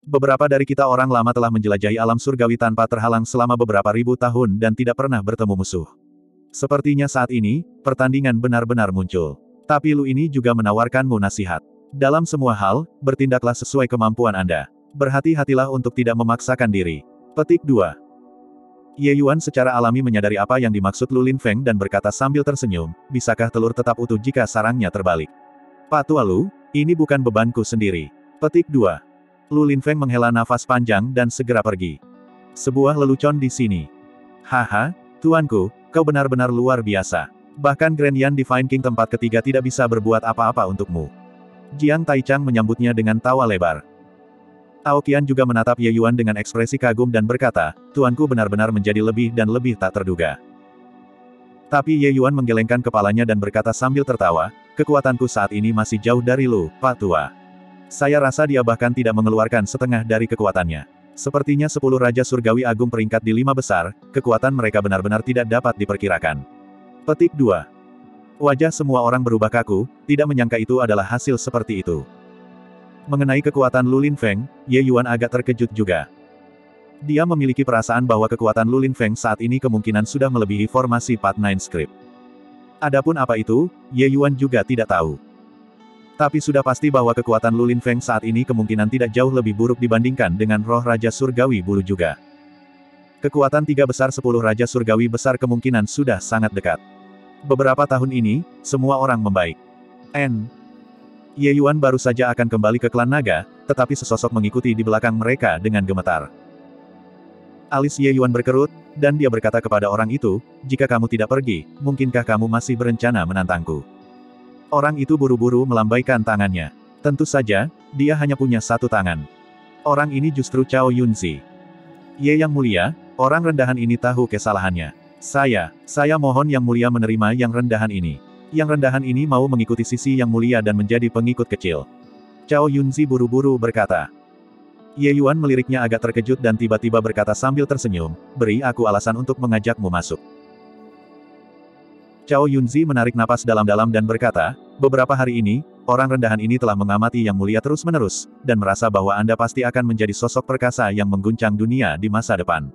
[SPEAKER 1] Beberapa dari kita orang lama telah menjelajahi alam surgawi tanpa terhalang selama beberapa ribu tahun dan tidak pernah bertemu musuh. Sepertinya saat ini, pertandingan benar-benar muncul. Tapi Lu ini juga menawarkanmu nasihat. Dalam semua hal, bertindaklah sesuai kemampuan Anda. Berhati-hatilah untuk tidak memaksakan diri. Petik 2. Ye Yuan secara alami menyadari apa yang dimaksud Lu Feng dan berkata sambil tersenyum, bisakah telur tetap utuh jika sarangnya terbalik? Pak Tua Lu, ini bukan bebanku sendiri. Petik 2. Lu Feng menghela nafas panjang dan segera pergi. Sebuah lelucon di sini. Haha, tuanku, kau benar-benar luar biasa. Bahkan Grand Yan Divine King tempat ketiga tidak bisa berbuat apa-apa untukmu. Jiang Taichang menyambutnya dengan tawa lebar. Aokian juga menatap Ye Yuan dengan ekspresi kagum dan berkata, tuanku benar-benar menjadi lebih dan lebih tak terduga. Tapi Ye Yuan menggelengkan kepalanya dan berkata sambil tertawa, kekuatanku saat ini masih jauh dari lu, Pak Tua. Saya rasa dia bahkan tidak mengeluarkan setengah dari kekuatannya. Sepertinya sepuluh Raja Surgawi Agung peringkat di lima besar, kekuatan mereka benar-benar tidak dapat diperkirakan. Petik 2. Wajah semua orang berubah kaku, tidak menyangka itu adalah hasil seperti itu. Mengenai kekuatan Lulin Feng, Ye Yuan agak terkejut juga. Dia memiliki perasaan bahwa kekuatan Lulin Feng saat ini kemungkinan sudah melebihi formasi Part 9 Script. Adapun apa itu, Ye Yuan juga tidak tahu. Tapi sudah pasti bahwa kekuatan Lulin Feng saat ini kemungkinan tidak jauh lebih buruk dibandingkan dengan roh Raja Surgawi Bulu juga. Kekuatan tiga besar sepuluh Raja Surgawi besar kemungkinan sudah sangat dekat. Beberapa tahun ini, semua orang membaik. N. Ye Yuan baru saja akan kembali ke klan naga, tetapi sesosok mengikuti di belakang mereka dengan gemetar. Alis Ye Yuan berkerut, dan dia berkata kepada orang itu, jika kamu tidak pergi, mungkinkah kamu masih berencana menantangku? Orang itu buru-buru melambaikan tangannya. Tentu saja, dia hanya punya satu tangan. Orang ini justru Chao Yunzi. Ye Yang Mulia, orang rendahan ini tahu kesalahannya. Saya, saya mohon Yang Mulia menerima yang rendahan ini. Yang rendahan ini mau mengikuti sisi yang mulia dan menjadi pengikut kecil. Cao Yunzi buru-buru berkata. Ye Yuan meliriknya agak terkejut dan tiba-tiba berkata sambil tersenyum, beri aku alasan untuk mengajakmu masuk. Cao Yunzi menarik napas dalam-dalam dan berkata, beberapa hari ini, orang rendahan ini telah mengamati yang mulia terus-menerus, dan merasa bahwa Anda pasti akan menjadi sosok perkasa yang mengguncang dunia di masa depan.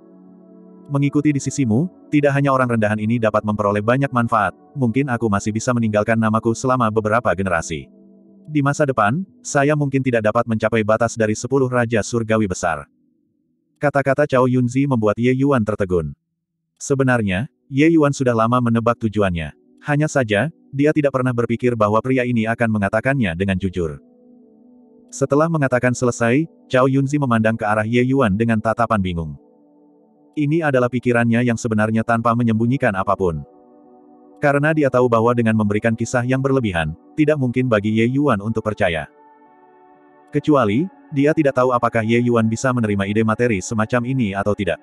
[SPEAKER 1] Mengikuti di sisimu, tidak hanya orang rendahan ini dapat memperoleh banyak manfaat, mungkin aku masih bisa meninggalkan namaku selama beberapa generasi. Di masa depan, saya mungkin tidak dapat mencapai batas dari sepuluh Raja Surgawi besar. Kata-kata Cao Yunzi membuat Ye Yuan tertegun. Sebenarnya, Ye Yuan sudah lama menebak tujuannya. Hanya saja, dia tidak pernah berpikir bahwa pria ini akan mengatakannya dengan jujur. Setelah mengatakan selesai, Cao Yunzi memandang ke arah Ye Yuan dengan tatapan bingung. Ini adalah pikirannya yang sebenarnya tanpa menyembunyikan apa pun. Karena dia tahu bahwa dengan memberikan kisah yang berlebihan, tidak mungkin bagi Ye Yuan untuk percaya. Kecuali, dia tidak tahu apakah Ye Yuan bisa menerima ide materi semacam ini atau tidak.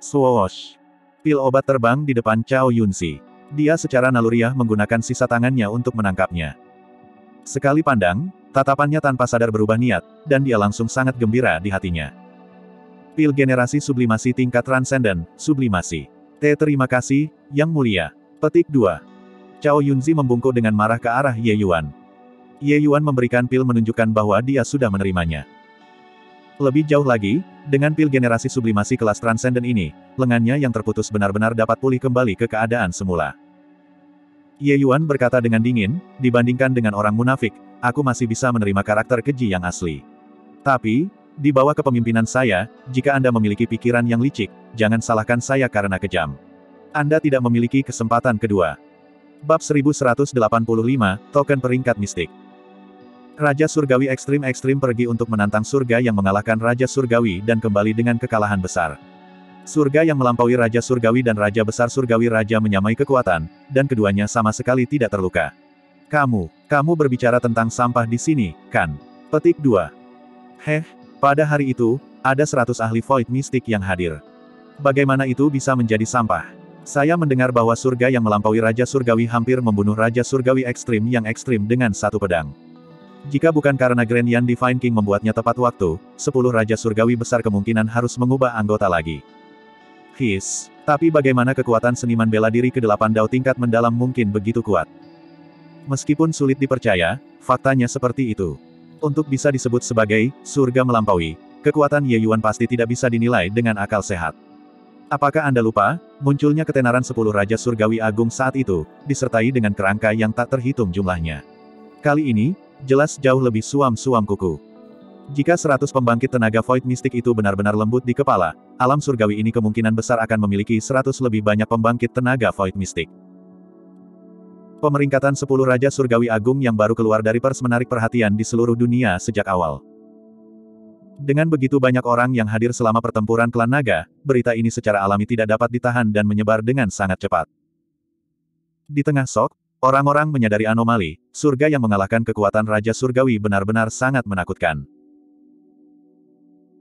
[SPEAKER 1] Swoosh. Pil obat terbang di depan Chao Yunzi. Dia secara naluriah menggunakan sisa tangannya untuk menangkapnya. Sekali pandang, tatapannya tanpa sadar berubah niat, dan dia langsung sangat gembira di hatinya. Pil generasi sublimasi tingkat transenden, sublimasi. T. Terima kasih, Yang Mulia. Petik 2. Cao Yunzi membungkuk dengan marah ke arah Ye Yuan. Ye Yuan memberikan pil menunjukkan bahwa dia sudah menerimanya. Lebih jauh lagi, dengan pil generasi sublimasi kelas transenden ini, lengannya yang terputus benar-benar dapat pulih kembali ke keadaan semula. Ye Yuan berkata dengan dingin, dibandingkan dengan orang munafik, aku masih bisa menerima karakter keji yang asli. Tapi, di bawah kepemimpinan saya, jika Anda memiliki pikiran yang licik, jangan salahkan saya karena kejam. Anda tidak memiliki kesempatan kedua. Bab 1185, Token Peringkat Mistik Raja Surgawi Ekstrim-Ekstrim pergi untuk menantang surga yang mengalahkan Raja Surgawi dan kembali dengan kekalahan besar. Surga yang melampaui Raja Surgawi dan Raja Besar Surgawi Raja menyamai kekuatan, dan keduanya sama sekali tidak terluka. Kamu, kamu berbicara tentang sampah di sini, kan? Petik 2. Heh, pada hari itu, ada seratus ahli Void Mystic yang hadir. Bagaimana itu bisa menjadi sampah? Saya mendengar bahwa surga yang melampaui Raja Surgawi hampir membunuh Raja Surgawi ekstrim yang ekstrim dengan satu pedang. Jika bukan karena Grand Yan Divine King membuatnya tepat waktu, sepuluh Raja Surgawi besar kemungkinan harus mengubah anggota lagi. His, tapi bagaimana kekuatan seniman bela diri ke-8 Dao tingkat mendalam mungkin begitu kuat? Meskipun sulit dipercaya, faktanya seperti itu. Untuk bisa disebut sebagai surga melampaui, kekuatan Ye Yuan pasti tidak bisa dinilai dengan akal sehat. Apakah Anda lupa, munculnya ketenaran sepuluh Raja Surgawi Agung saat itu, disertai dengan kerangka yang tak terhitung jumlahnya. Kali ini, Jelas jauh lebih suam-suam kuku. Jika seratus pembangkit tenaga void mistik itu benar-benar lembut di kepala, alam surgawi ini kemungkinan besar akan memiliki seratus lebih banyak pembangkit tenaga void mistik. Pemeringkatan sepuluh Raja Surgawi Agung yang baru keluar dari pers menarik perhatian di seluruh dunia sejak awal. Dengan begitu banyak orang yang hadir selama pertempuran klan naga, berita ini secara alami tidak dapat ditahan dan menyebar dengan sangat cepat. Di tengah sok, Orang-orang menyadari anomali, surga yang mengalahkan kekuatan Raja Surgawi benar-benar sangat menakutkan.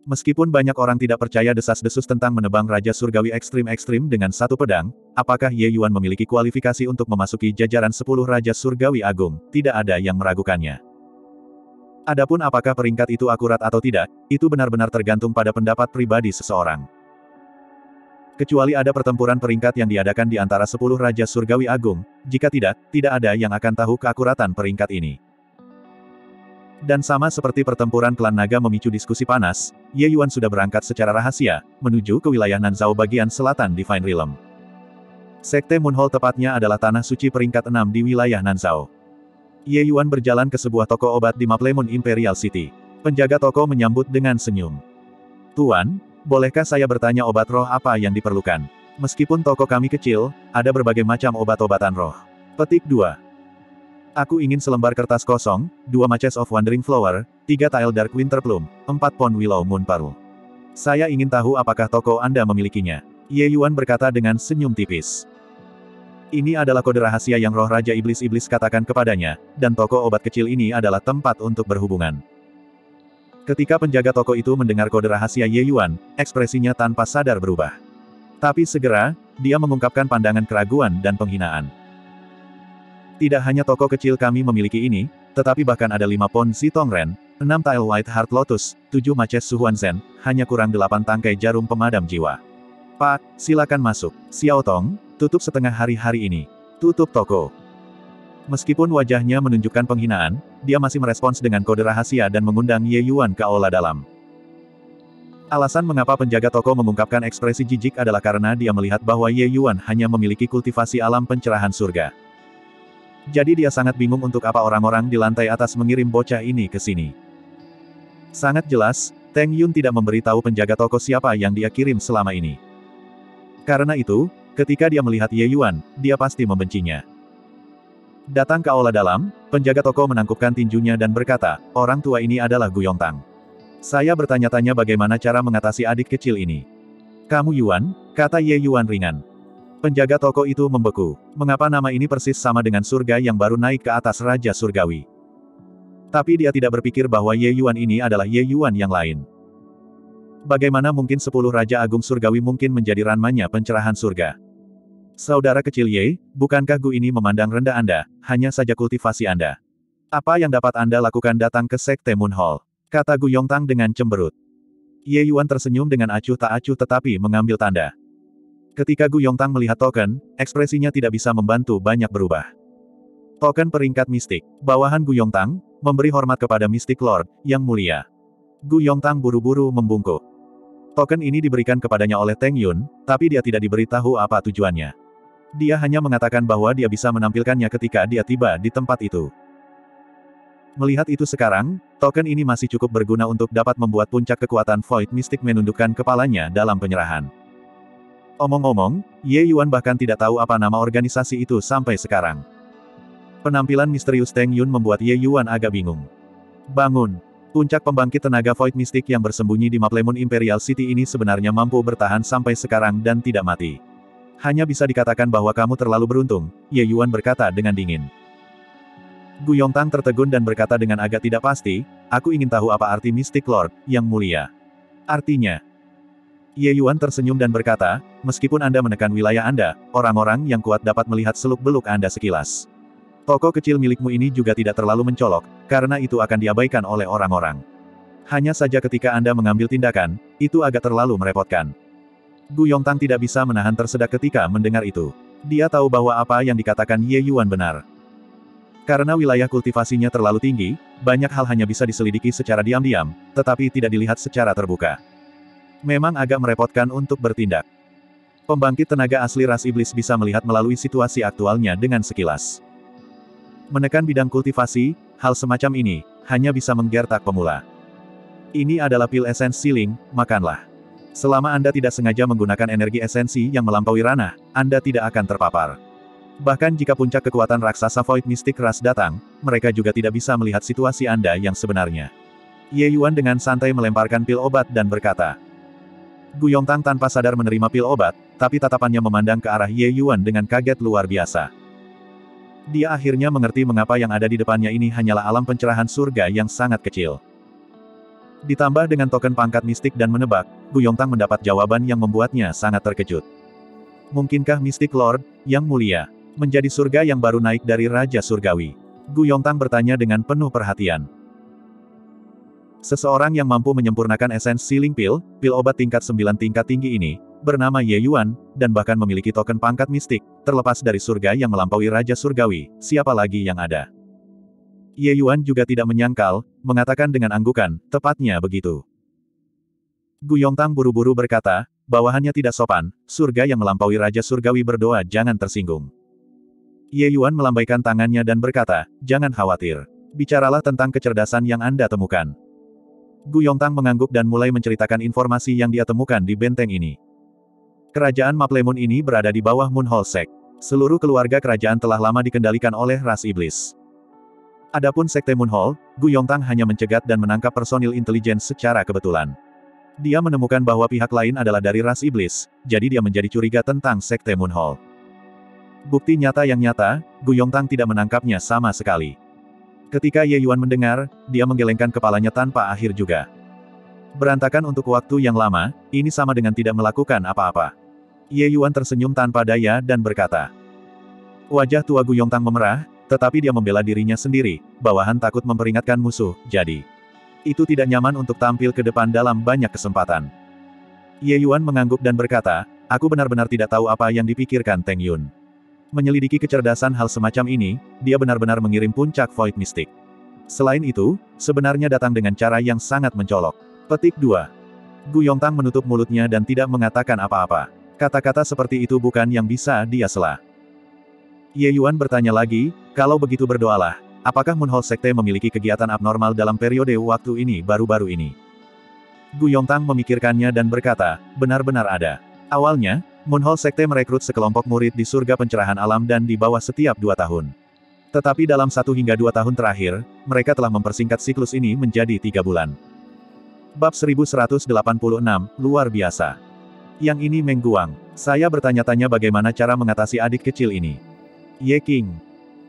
[SPEAKER 1] Meskipun banyak orang tidak percaya desas-desus tentang menebang Raja Surgawi ekstrim-ekstrim dengan satu pedang, apakah Ye Yuan memiliki kualifikasi untuk memasuki jajaran 10 Raja Surgawi Agung, tidak ada yang meragukannya. Adapun apakah peringkat itu akurat atau tidak, itu benar-benar tergantung pada pendapat pribadi seseorang. Kecuali ada pertempuran peringkat yang diadakan di antara sepuluh Raja Surgawi Agung, jika tidak, tidak ada yang akan tahu keakuratan peringkat ini. Dan sama seperti pertempuran klan naga memicu diskusi panas, Ye Yuan sudah berangkat secara rahasia, menuju ke wilayah Nanzhao bagian selatan Divine Realm. Sekte Moonhole tepatnya adalah tanah suci peringkat 6 di wilayah Nanzhao. Ye Yuan berjalan ke sebuah toko obat di Maplemon Imperial City. Penjaga toko menyambut dengan senyum. Tuan, Bolehkah saya bertanya obat roh apa yang diperlukan? Meskipun toko kami kecil, ada berbagai macam obat-obatan roh. Petik 2. Aku ingin selembar kertas kosong, dua matches of Wandering Flower, tiga tile Dark Winter Plum, empat pon Willow Moon Pearl. Saya ingin tahu apakah toko Anda memilikinya. Ye Yuan berkata dengan senyum tipis. Ini adalah kode rahasia yang roh Raja Iblis-Iblis katakan kepadanya, dan toko obat kecil ini adalah tempat untuk berhubungan. Ketika penjaga toko itu mendengar kode rahasia Ye Yuan, ekspresinya tanpa sadar berubah. Tapi segera, dia mengungkapkan pandangan keraguan dan penghinaan. Tidak hanya toko kecil kami memiliki ini, tetapi bahkan ada lima pon Zitong Ren, enam tile White Heart Lotus, tujuh matches Suhuan Zen, hanya kurang delapan tangkai jarum pemadam jiwa. Pak, silakan masuk. Xiao Tong, tutup setengah hari hari ini. Tutup toko. Meskipun wajahnya menunjukkan penghinaan, dia masih merespons dengan kode rahasia dan mengundang Ye Yuan ke aula dalam. Alasan mengapa penjaga toko mengungkapkan ekspresi jijik adalah karena dia melihat bahwa Ye Yuan hanya memiliki kultivasi alam pencerahan surga. Jadi dia sangat bingung untuk apa orang-orang di lantai atas mengirim bocah ini ke sini. Sangat jelas, Teng Yun tidak memberitahu penjaga toko siapa yang dia kirim selama ini. Karena itu, ketika dia melihat Ye Yuan, dia pasti membencinya. Datang ke aula dalam, penjaga toko menangkupkan tinjunya dan berkata, orang tua ini adalah Gu Yongtang. Saya bertanya-tanya bagaimana cara mengatasi adik kecil ini. Kamu Yuan, kata Ye Yuan ringan. Penjaga toko itu membeku. Mengapa nama ini persis sama dengan surga yang baru naik ke atas Raja Surgawi? Tapi dia tidak berpikir bahwa Ye Yuan ini adalah Ye Yuan yang lain. Bagaimana mungkin sepuluh Raja Agung Surgawi mungkin menjadi ranmanya pencerahan surga? Saudara kecil Ye, bukankah Gu ini memandang rendah Anda, hanya saja kultivasi Anda? Apa yang dapat Anda lakukan datang ke Sekte Moon Hall? Kata Gu Yongtang dengan cemberut. Ye Yuan tersenyum dengan acuh tak acuh tetapi mengambil tanda. Ketika Gu Yongtang melihat token, ekspresinya tidak bisa membantu banyak berubah. Token peringkat mistik, bawahan Gu Yongtang, memberi hormat kepada Mystic Lord, yang mulia. Gu Yongtang buru-buru membungkuk. Token ini diberikan kepadanya oleh Teng Yun, tapi dia tidak diberitahu apa tujuannya. Dia hanya mengatakan bahwa dia bisa menampilkannya ketika dia tiba di tempat itu. Melihat itu sekarang, token ini masih cukup berguna untuk dapat membuat puncak kekuatan Void Mystic menundukkan kepalanya dalam penyerahan. Omong-omong, Ye Yuan bahkan tidak tahu apa nama organisasi itu sampai sekarang. Penampilan misterius Teng Yun membuat Ye Yuan agak bingung. Bangun! Puncak pembangkit tenaga Void Mystic yang bersembunyi di Maplemon Imperial City ini sebenarnya mampu bertahan sampai sekarang dan tidak mati. Hanya bisa dikatakan bahwa kamu terlalu beruntung, Ye Yuan berkata dengan dingin. Gu Yongtang tertegun dan berkata dengan agak tidak pasti, aku ingin tahu apa arti Mystic Lord, yang mulia. Artinya, Ye Yuan tersenyum dan berkata, meskipun Anda menekan wilayah Anda, orang-orang yang kuat dapat melihat seluk-beluk Anda sekilas. Toko kecil milikmu ini juga tidak terlalu mencolok, karena itu akan diabaikan oleh orang-orang. Hanya saja ketika Anda mengambil tindakan, itu agak terlalu merepotkan. Gu Yongtang tidak bisa menahan tersedak ketika mendengar itu. Dia tahu bahwa apa yang dikatakan Ye Yuan benar. Karena wilayah kultivasinya terlalu tinggi, banyak hal hanya bisa diselidiki secara diam-diam, tetapi tidak dilihat secara terbuka. Memang agak merepotkan untuk bertindak. Pembangkit tenaga asli ras iblis bisa melihat melalui situasi aktualnya dengan sekilas. Menekan bidang kultivasi, hal semacam ini, hanya bisa menggertak pemula. Ini adalah pil esens siling, makanlah. Selama Anda tidak sengaja menggunakan energi esensi yang melampaui ranah, Anda tidak akan terpapar. Bahkan jika puncak kekuatan raksasa Void Mystic Ras datang, mereka juga tidak bisa melihat situasi Anda yang sebenarnya. Ye Yuan dengan santai melemparkan pil obat dan berkata. Gu Yongtang tanpa sadar menerima pil obat, tapi tatapannya memandang ke arah Ye Yuan dengan kaget luar biasa. Dia akhirnya mengerti mengapa yang ada di depannya ini hanyalah alam pencerahan surga yang sangat kecil. Ditambah dengan token pangkat mistik dan menebak, Gu Yongtang mendapat jawaban yang membuatnya sangat terkejut. Mungkinkah Mystic Lord, yang mulia, menjadi surga yang baru naik dari Raja Surgawi? Gu Yongtang bertanya dengan penuh perhatian. Seseorang yang mampu menyempurnakan esens Sealing Pill, pil obat tingkat 9 tingkat tinggi ini, bernama Ye Yuan, dan bahkan memiliki token pangkat mistik, terlepas dari surga yang melampaui Raja Surgawi, siapa lagi yang ada. Ye Yuan juga tidak menyangkal, mengatakan dengan anggukan, tepatnya begitu. Gu Yongtang buru-buru berkata, bawahannya tidak sopan, surga yang melampaui Raja Surgawi berdoa jangan tersinggung. Ye Yuan melambaikan tangannya dan berkata, jangan khawatir. Bicaralah tentang kecerdasan yang Anda temukan. Gu Yongtang mengangguk dan mulai menceritakan informasi yang dia temukan di benteng ini. Kerajaan Maplemun ini berada di bawah Moon Hall Sect. Seluruh keluarga kerajaan telah lama dikendalikan oleh ras iblis. Adapun Sekte Moon Hall, Gu Yongtang hanya mencegat dan menangkap personil intelijen secara kebetulan. Dia menemukan bahwa pihak lain adalah dari ras iblis, jadi dia menjadi curiga tentang Sekte Moon Hall. Bukti nyata yang nyata, Gu Yongtang tidak menangkapnya sama sekali. Ketika Ye Yuan mendengar, dia menggelengkan kepalanya tanpa akhir juga. Berantakan untuk waktu yang lama, ini sama dengan tidak melakukan apa-apa. Ye Yuan tersenyum tanpa daya dan berkata. Wajah tua Gu Yongtang memerah, tetapi dia membela dirinya sendiri, bawahan takut memperingatkan musuh, jadi. Itu tidak nyaman untuk tampil ke depan dalam banyak kesempatan. Ye Yuan mengangguk dan berkata, aku benar-benar tidak tahu apa yang dipikirkan Teng Yun. Menyelidiki kecerdasan hal semacam ini, dia benar-benar mengirim puncak Void Mystic. Selain itu, sebenarnya datang dengan cara yang sangat mencolok. Petik 2. Gu Yongtang menutup mulutnya dan tidak mengatakan apa-apa. Kata-kata seperti itu bukan yang bisa dia sela. Ye Yuan bertanya lagi, kalau begitu berdoalah, apakah Moonhole Sekte memiliki kegiatan abnormal dalam periode waktu ini baru-baru ini? Gu Yongtang memikirkannya dan berkata, benar-benar ada. Awalnya, Moonhole Sekte merekrut sekelompok murid di surga pencerahan alam dan di bawah setiap dua tahun. Tetapi dalam satu hingga dua tahun terakhir, mereka telah mempersingkat siklus ini menjadi tiga bulan. Bab 1186, luar biasa. Yang ini Mengguang. Saya bertanya-tanya bagaimana cara mengatasi adik kecil ini. Ye King.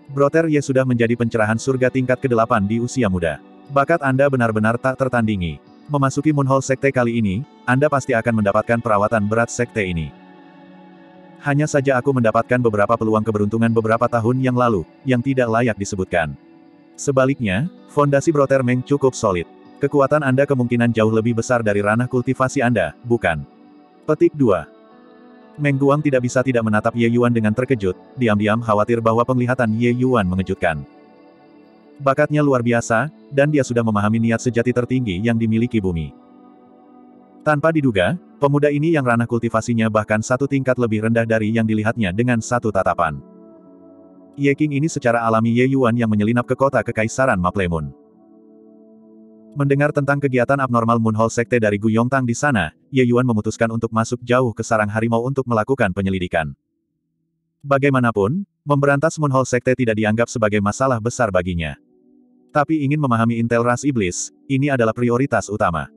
[SPEAKER 1] Broter Ye sudah menjadi pencerahan surga tingkat ke-8 di usia muda. Bakat Anda benar-benar tak tertandingi. Memasuki Moonhole Sekte kali ini, Anda pasti akan mendapatkan perawatan berat Sekte ini. Hanya saja aku mendapatkan beberapa peluang keberuntungan beberapa tahun yang lalu, yang tidak layak disebutkan. Sebaliknya, fondasi Broter Meng cukup solid. Kekuatan Anda kemungkinan jauh lebih besar dari ranah kultivasi Anda, bukan? Petik 2. Meng Guang tidak bisa tidak menatap Ye Yuan dengan terkejut, diam-diam khawatir bahwa penglihatan Ye Yuan mengejutkan. Bakatnya luar biasa, dan dia sudah memahami niat sejati tertinggi yang dimiliki bumi. Tanpa diduga, pemuda ini yang ranah kultivasinya bahkan satu tingkat lebih rendah dari yang dilihatnya dengan satu tatapan. Ye King ini secara alami Ye Yuan yang menyelinap ke kota kekaisaran Maplemun. Mendengar tentang kegiatan abnormal Moon Sekte dari Gu Yongtang di sana, Ye Yuan memutuskan untuk masuk jauh ke sarang harimau untuk melakukan penyelidikan. Bagaimanapun, memberantas Moon Sekte tidak dianggap sebagai masalah besar baginya. Tapi ingin memahami intel ras iblis, ini adalah prioritas utama.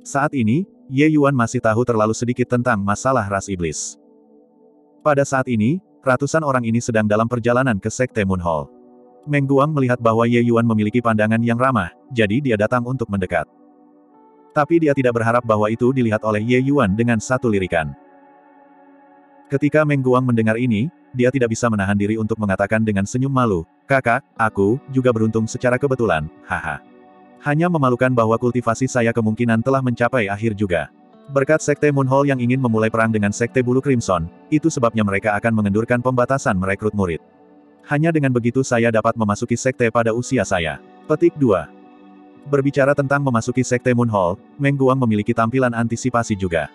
[SPEAKER 1] Saat ini, Ye Yuan masih tahu terlalu sedikit tentang masalah ras iblis. Pada saat ini, ratusan orang ini sedang dalam perjalanan ke Sekte Moon. Meng Guang melihat bahwa Ye Yuan memiliki pandangan yang ramah, jadi dia datang untuk mendekat. Tapi dia tidak berharap bahwa itu dilihat oleh Ye Yuan dengan satu lirikan. Ketika Meng Guang mendengar ini, dia tidak bisa menahan diri untuk mengatakan dengan senyum malu, Kakak, aku, juga beruntung secara kebetulan, haha. Hanya memalukan bahwa kultivasi saya kemungkinan telah mencapai akhir juga. Berkat Sekte Moon Hall yang ingin memulai perang dengan Sekte Bulu Crimson, itu sebabnya mereka akan mengendurkan pembatasan merekrut murid. Hanya dengan begitu saya dapat memasuki Sekte pada usia saya. Petik 2. Berbicara tentang memasuki Sekte Moon Hall, Meng Guang memiliki tampilan antisipasi juga.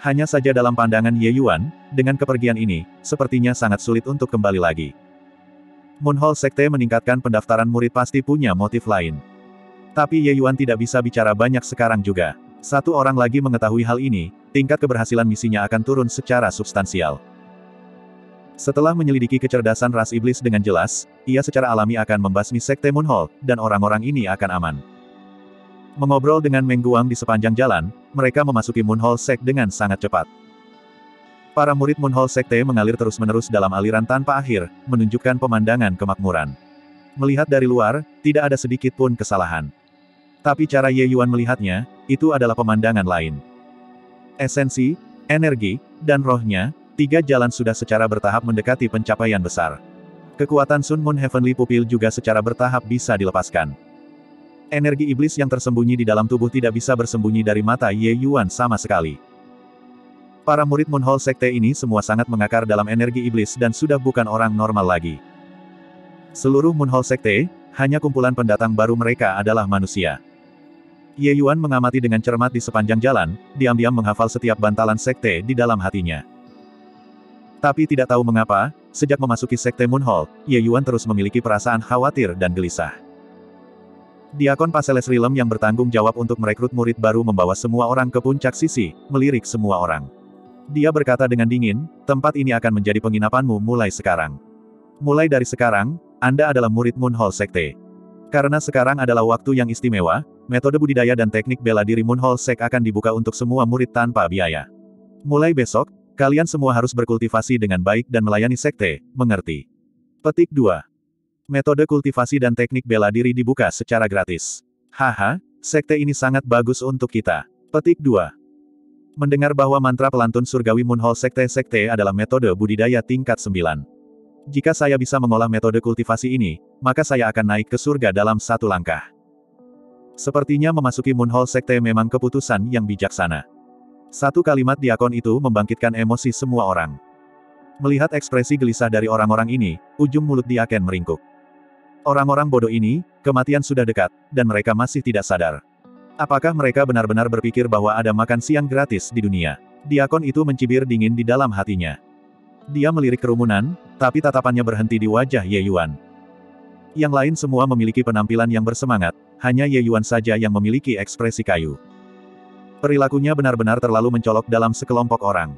[SPEAKER 1] Hanya saja dalam pandangan Ye Yuan, dengan kepergian ini, sepertinya sangat sulit untuk kembali lagi. Moon Hall Sekte meningkatkan pendaftaran murid pasti punya motif lain. Tapi Ye Yuan tidak bisa bicara banyak sekarang juga. Satu orang lagi mengetahui hal ini, tingkat keberhasilan misinya akan turun secara substansial. Setelah menyelidiki kecerdasan ras iblis dengan jelas, ia secara alami akan membasmi Sekte Moon Hall, dan orang-orang ini akan aman. Mengobrol dengan Meng Guang di sepanjang jalan, mereka memasuki Moon Hall Sek dengan sangat cepat. Para murid Moon Hall Sekte mengalir terus-menerus dalam aliran tanpa akhir, menunjukkan pemandangan kemakmuran. Melihat dari luar, tidak ada sedikit pun kesalahan. Tapi cara Ye Yuan melihatnya, itu adalah pemandangan lain. Esensi, energi, dan rohnya, tiga jalan sudah secara bertahap mendekati pencapaian besar. Kekuatan Sun Moon Heavenly Pupil juga secara bertahap bisa dilepaskan. Energi iblis yang tersembunyi di dalam tubuh tidak bisa bersembunyi dari mata Ye Yuan sama sekali. Para murid Moon Hall Sekte ini semua sangat mengakar dalam energi iblis dan sudah bukan orang normal lagi. Seluruh Moon Hall Sekte, hanya kumpulan pendatang baru mereka adalah manusia. Ye Yuan mengamati dengan cermat di sepanjang jalan, diam-diam menghafal setiap bantalan sekte di dalam hatinya. Tapi tidak tahu mengapa, sejak memasuki sekte Moon Hall, Ye Yuan terus memiliki perasaan khawatir dan gelisah. Diakon Paseles Rilem yang bertanggung jawab untuk merekrut murid baru membawa semua orang ke puncak sisi, melirik semua orang. Dia berkata dengan dingin, tempat ini akan menjadi penginapanmu mulai sekarang. Mulai dari sekarang, Anda adalah murid Moon Hall Sekte. Karena sekarang adalah waktu yang istimewa, metode budidaya dan teknik bela diri Moon Hall Sek akan dibuka untuk semua murid tanpa biaya. Mulai besok, kalian semua harus berkultivasi dengan baik dan melayani sekte, mengerti? Petik 2. Metode kultivasi dan teknik bela diri dibuka secara gratis. Haha, sekte ini sangat bagus untuk kita. Petik 2. Mendengar bahwa mantra pelantun surgawi Moonhall Sekte-Sekte adalah metode budidaya tingkat 9. Jika saya bisa mengolah metode kultivasi ini, maka saya akan naik ke surga dalam satu langkah. Sepertinya memasuki Moonhall Sekte memang keputusan yang bijaksana. Satu kalimat diakon itu membangkitkan emosi semua orang. Melihat ekspresi gelisah dari orang-orang ini, ujung mulut diaken meringkuk. Orang-orang bodoh ini, kematian sudah dekat, dan mereka masih tidak sadar. Apakah mereka benar-benar berpikir bahwa ada makan siang gratis di dunia? Diakon itu mencibir dingin di dalam hatinya. Dia melirik kerumunan, tapi tatapannya berhenti di wajah Ye Yuan. Yang lain semua memiliki penampilan yang bersemangat, hanya Ye Yuan saja yang memiliki ekspresi kayu. Perilakunya benar-benar terlalu mencolok dalam sekelompok orang.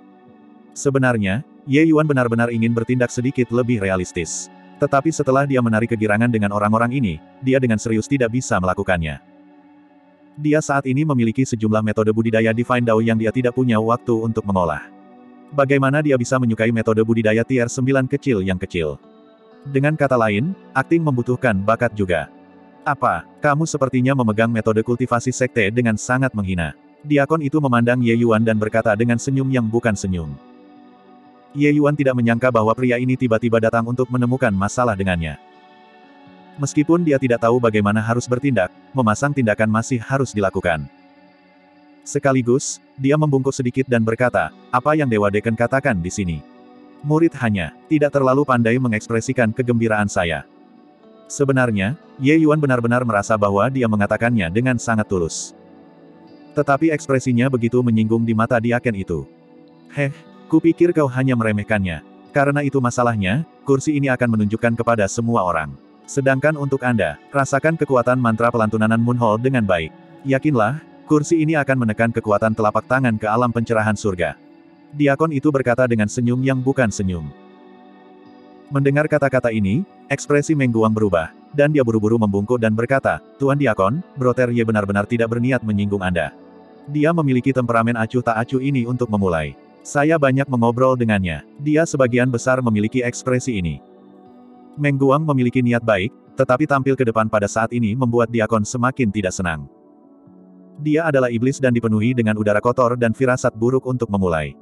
[SPEAKER 1] Sebenarnya, Ye Yuan benar-benar ingin bertindak sedikit lebih realistis. Tetapi setelah dia menarik kegirangan dengan orang-orang ini, dia dengan serius tidak bisa melakukannya. Dia saat ini memiliki sejumlah metode budidaya Divine Dao yang dia tidak punya waktu untuk mengolah. Bagaimana dia bisa menyukai metode budidaya tier 9 kecil yang kecil? Dengan kata lain, akting membutuhkan bakat juga. Apa, kamu sepertinya memegang metode kultivasi sekte dengan sangat menghina. Diakon itu memandang Ye Yuan dan berkata dengan senyum yang bukan senyum. Ye Yuan tidak menyangka bahwa pria ini tiba-tiba datang untuk menemukan masalah dengannya. Meskipun dia tidak tahu bagaimana harus bertindak, memasang tindakan masih harus dilakukan. Sekaligus, dia membungkuk sedikit dan berkata, apa yang Dewa Deken katakan di sini? Murid hanya, tidak terlalu pandai mengekspresikan kegembiraan saya. Sebenarnya, Ye Yuan benar-benar merasa bahwa dia mengatakannya dengan sangat tulus. Tetapi ekspresinya begitu menyinggung di mata diaken itu. Heh, kupikir kau hanya meremehkannya. Karena itu masalahnya, kursi ini akan menunjukkan kepada semua orang. Sedangkan untuk Anda, rasakan kekuatan mantra pelantunanan Moonhole dengan baik. Yakinlah, kursi ini akan menekan kekuatan telapak tangan ke alam pencerahan surga. Diakon itu berkata dengan senyum yang bukan senyum. Mendengar kata-kata ini, ekspresi Mengguang berubah, dan dia buru-buru membungkuk dan berkata, Tuan Diakon, Broter Ye benar-benar tidak berniat menyinggung Anda. Dia memiliki temperamen acuh tak acuh ini untuk memulai. Saya banyak mengobrol dengannya. Dia sebagian besar memiliki ekspresi ini. Mengguang memiliki niat baik, tetapi tampil ke depan pada saat ini membuat Diakon semakin tidak senang. Dia adalah iblis dan dipenuhi dengan udara kotor dan firasat buruk untuk memulai.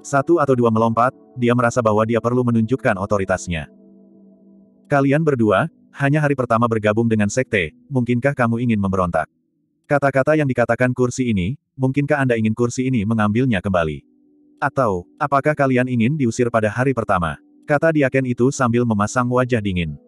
[SPEAKER 1] Satu atau dua melompat, dia merasa bahwa dia perlu menunjukkan otoritasnya. Kalian berdua, hanya hari pertama bergabung dengan sekte, mungkinkah kamu ingin memberontak? Kata-kata yang dikatakan kursi ini, mungkinkah Anda ingin kursi ini mengambilnya kembali? Atau, apakah kalian ingin diusir pada hari pertama? Kata diaken itu sambil memasang wajah dingin.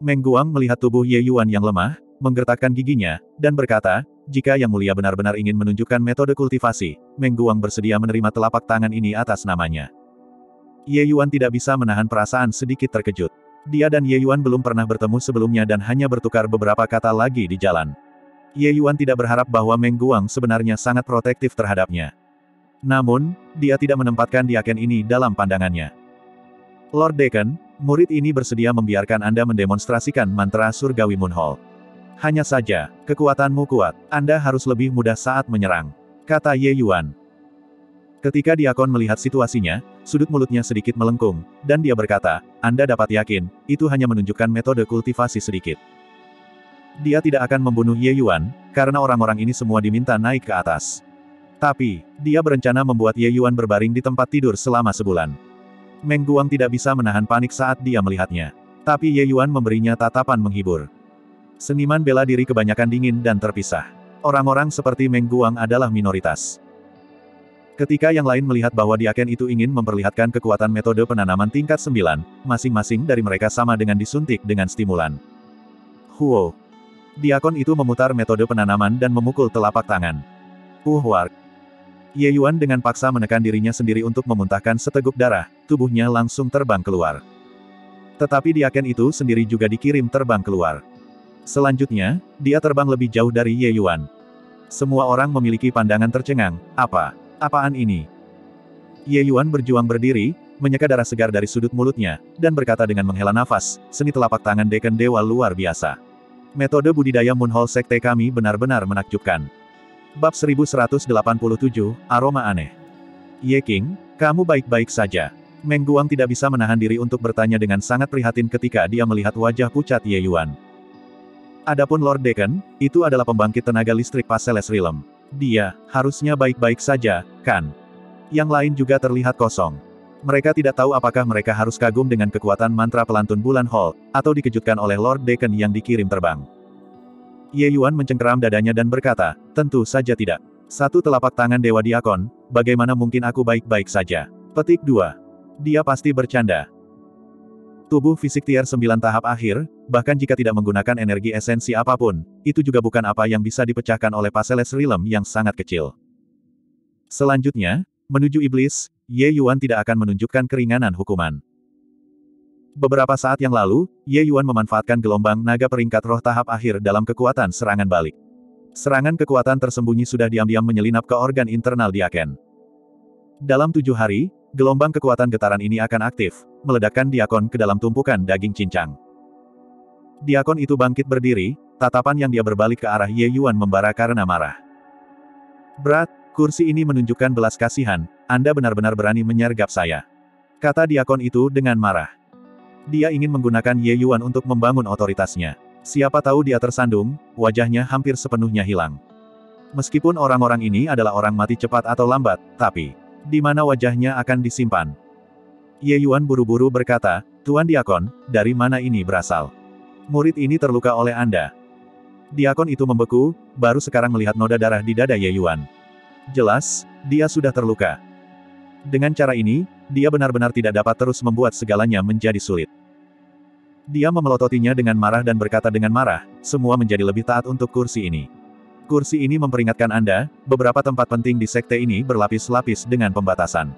[SPEAKER 1] Meng Guang melihat tubuh Ye Yuan yang lemah, menggertakkan giginya, dan berkata, jika Yang Mulia benar-benar ingin menunjukkan metode kultivasi, Meng Guang bersedia menerima telapak tangan ini atas namanya. Ye Yuan tidak bisa menahan perasaan sedikit terkejut. Dia dan Ye Yuan belum pernah bertemu sebelumnya dan hanya bertukar beberapa kata lagi di jalan. Ye Yuan tidak berharap bahwa Meng Guang sebenarnya sangat protektif terhadapnya. Namun, dia tidak menempatkan diaken ini dalam pandangannya. Lord Deacon, murid ini bersedia membiarkan Anda mendemonstrasikan mantra surgawi Moonhole. Hanya saja, kekuatanmu kuat, Anda harus lebih mudah saat menyerang. Kata Ye Yuan. Ketika Diakon melihat situasinya, sudut mulutnya sedikit melengkung, dan dia berkata, Anda dapat yakin, itu hanya menunjukkan metode kultivasi sedikit. Dia tidak akan membunuh Ye Yuan, karena orang-orang ini semua diminta naik ke atas. Tapi, dia berencana membuat Ye Yuan berbaring di tempat tidur selama sebulan. Meng Guang tidak bisa menahan panik saat dia melihatnya. Tapi Ye Yuan memberinya tatapan menghibur. Seniman bela diri kebanyakan dingin dan terpisah. Orang-orang seperti Meng Guang adalah minoritas. Ketika yang lain melihat bahwa Diaken itu ingin memperlihatkan kekuatan metode penanaman tingkat 9, masing-masing dari mereka sama dengan disuntik dengan stimulan. Huo. Diakon itu memutar metode penanaman dan memukul telapak tangan. Wark. Ye Yuan dengan paksa menekan dirinya sendiri untuk memuntahkan seteguk darah, tubuhnya langsung terbang keluar. Tetapi Diaken itu sendiri juga dikirim terbang keluar. Selanjutnya, dia terbang lebih jauh dari Ye Yuan. Semua orang memiliki pandangan tercengang, apa? Apaan ini? Ye Yuan berjuang berdiri, menyeka darah segar dari sudut mulutnya, dan berkata dengan menghela nafas, seni telapak tangan Deken Dewa luar biasa. Metode budidaya Moonhole Sekte kami benar-benar menakjubkan. Bab 1187, Aroma Aneh. Ye King, kamu baik-baik saja. Meng Guang tidak bisa menahan diri untuk bertanya dengan sangat prihatin ketika dia melihat wajah pucat Ye Yuan. Adapun Lord Deacon, itu adalah pembangkit tenaga listrik Paseles Realm. Dia, harusnya baik-baik saja, kan? Yang lain juga terlihat kosong. Mereka tidak tahu apakah mereka harus kagum dengan kekuatan mantra pelantun bulan Hall, atau dikejutkan oleh Lord Deacon yang dikirim terbang. Ye Yuan mencengkeram dadanya dan berkata, tentu saja tidak. Satu telapak tangan Dewa Diakon, bagaimana mungkin aku baik-baik saja? Petik 2. Dia pasti bercanda. Tubuh fisik tier 9 tahap akhir, bahkan jika tidak menggunakan energi esensi apa pun, itu juga bukan apa yang bisa dipecahkan oleh Paseles Realm yang sangat kecil. Selanjutnya, menuju iblis, Ye Yuan tidak akan menunjukkan keringanan hukuman. Beberapa saat yang lalu, Ye Yuan memanfaatkan gelombang naga peringkat roh tahap akhir dalam kekuatan serangan balik. Serangan kekuatan tersembunyi sudah diam-diam menyelinap ke organ internal Diaken. Dalam tujuh hari, gelombang kekuatan getaran ini akan aktif, meledakkan Diakon ke dalam tumpukan daging cincang. Diakon itu bangkit berdiri, tatapan yang dia berbalik ke arah Ye Yuan membara karena marah. Berat, kursi ini menunjukkan belas kasihan, Anda benar-benar berani menyergap saya. Kata Diakon itu dengan marah. Dia ingin menggunakan Ye Yuan untuk membangun otoritasnya. Siapa tahu dia tersandung, wajahnya hampir sepenuhnya hilang. Meskipun orang-orang ini adalah orang mati cepat atau lambat, tapi, di mana wajahnya akan disimpan? Ye Yuan buru-buru berkata, Tuan Diakon, dari mana ini berasal? Murid ini terluka oleh Anda. Diakon itu membeku, baru sekarang melihat noda darah di dada Ye Yuan. Jelas, dia sudah terluka. Dengan cara ini, dia benar-benar tidak dapat terus membuat segalanya menjadi sulit. Dia memelototinya dengan marah dan berkata dengan marah, semua menjadi lebih taat untuk kursi ini. Kursi ini memperingatkan Anda, beberapa tempat penting di sekte ini berlapis-lapis dengan pembatasan.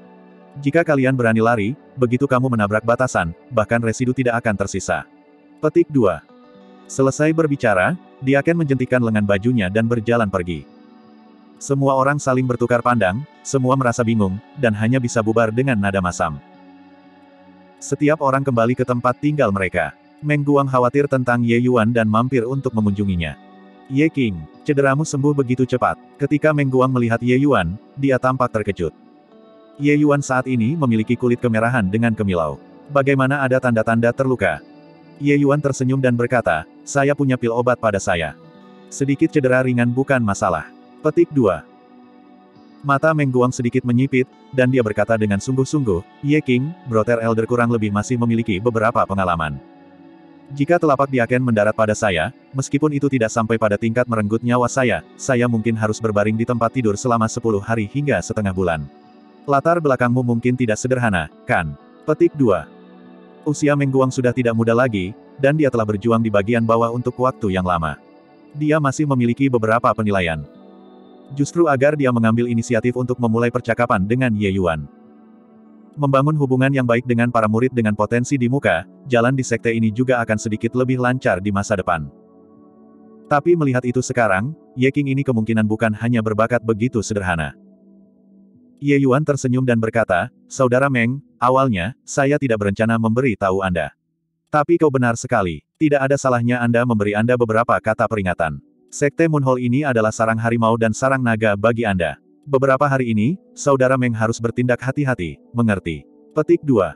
[SPEAKER 1] Jika kalian berani lari, begitu kamu menabrak batasan, bahkan residu tidak akan tersisa. Petik 2. Selesai berbicara, dia akan menjentikan lengan bajunya dan berjalan pergi. Semua orang saling bertukar pandang, semua merasa bingung, dan hanya bisa bubar dengan nada masam. Setiap orang kembali ke tempat tinggal mereka. Meng Guang khawatir tentang Ye Yuan dan mampir untuk mengunjunginya. Ye King, cederamu sembuh begitu cepat. Ketika Meng Guang melihat Ye Yuan, dia tampak terkejut. Ye Yuan saat ini memiliki kulit kemerahan dengan kemilau. Bagaimana ada tanda-tanda terluka? Ye Yuan tersenyum dan berkata, saya punya pil obat pada saya. Sedikit cedera ringan bukan masalah. Petik 2. Mata Meng Guang sedikit menyipit, dan dia berkata dengan sungguh-sungguh, Ye King, Brother Elder kurang lebih masih memiliki beberapa pengalaman. Jika telapak Diaken mendarat pada saya, meskipun itu tidak sampai pada tingkat merenggut nyawa saya, saya mungkin harus berbaring di tempat tidur selama 10 hari hingga setengah bulan. Latar belakangmu mungkin tidak sederhana, kan? Petik 2. Usia Meng Guang sudah tidak muda lagi, dan dia telah berjuang di bagian bawah untuk waktu yang lama. Dia masih memiliki beberapa penilaian. Justru agar dia mengambil inisiatif untuk memulai percakapan dengan Ye Yuan. Membangun hubungan yang baik dengan para murid dengan potensi di muka, jalan di sekte ini juga akan sedikit lebih lancar di masa depan. Tapi melihat itu sekarang, Ye King ini kemungkinan bukan hanya berbakat begitu sederhana. Ye Yuan tersenyum dan berkata, Saudara Meng, awalnya, saya tidak berencana memberi tahu Anda. Tapi kau benar sekali, tidak ada salahnya Anda memberi Anda beberapa kata peringatan. Sekte Moonhole ini adalah sarang harimau dan sarang naga bagi Anda. Beberapa hari ini, saudara Meng harus bertindak hati-hati, mengerti. Petik 2.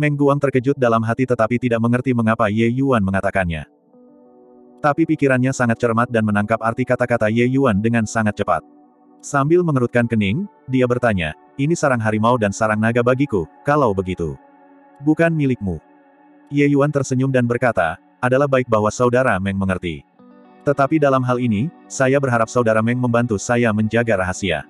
[SPEAKER 1] Meng Guang terkejut dalam hati tetapi tidak mengerti mengapa Ye Yuan mengatakannya. Tapi pikirannya sangat cermat dan menangkap arti kata-kata Ye Yuan dengan sangat cepat. Sambil mengerutkan kening, dia bertanya, ini sarang harimau dan sarang naga bagiku, kalau begitu. Bukan milikmu. Ye Yuan tersenyum dan berkata, adalah baik bahwa saudara Meng mengerti. Tetapi dalam hal ini, saya berharap saudara Meng membantu saya menjaga rahasia.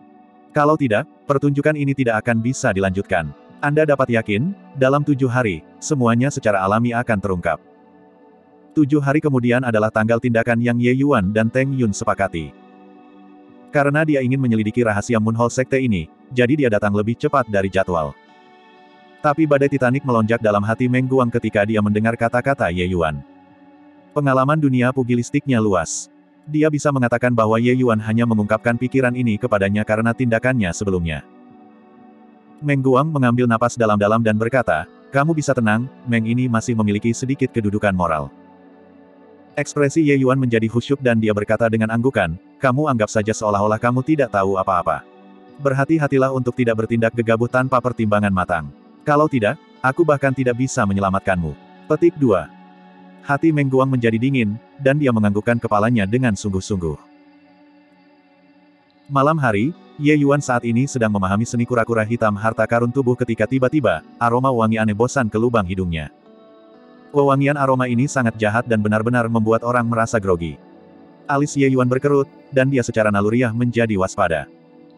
[SPEAKER 1] Kalau tidak, pertunjukan ini tidak akan bisa dilanjutkan. Anda dapat yakin, dalam tujuh hari, semuanya secara alami akan terungkap. Tujuh hari kemudian adalah tanggal tindakan yang Ye Yuan dan Teng Yun sepakati. Karena dia ingin menyelidiki rahasia Moonhole Sekte ini, jadi dia datang lebih cepat dari jadwal. Tapi badai Titanic melonjak dalam hati Meng Guang ketika dia mendengar kata-kata Ye Yuan. Pengalaman dunia pugilistiknya luas. Dia bisa mengatakan bahwa Ye Yuan hanya mengungkapkan pikiran ini kepadanya karena tindakannya sebelumnya. Meng Guang mengambil napas dalam-dalam dan berkata, kamu bisa tenang, Meng ini masih memiliki sedikit kedudukan moral. Ekspresi Ye Yuan menjadi khusyuk dan dia berkata dengan anggukan, kamu anggap saja seolah-olah kamu tidak tahu apa-apa. Berhati-hatilah untuk tidak bertindak gegabah tanpa pertimbangan matang. Kalau tidak, aku bahkan tidak bisa menyelamatkanmu. Petik 2. Hati Meng Guang menjadi dingin, dan dia menganggukkan kepalanya dengan sungguh-sungguh. Malam hari, Ye Yuan saat ini sedang memahami seni kura-kura hitam harta karun tubuh ketika tiba-tiba, aroma wangi aneh bosan ke lubang hidungnya. Wewangian aroma ini sangat jahat dan benar-benar membuat orang merasa grogi. Alis Ye Yuan berkerut, dan dia secara naluriah menjadi waspada.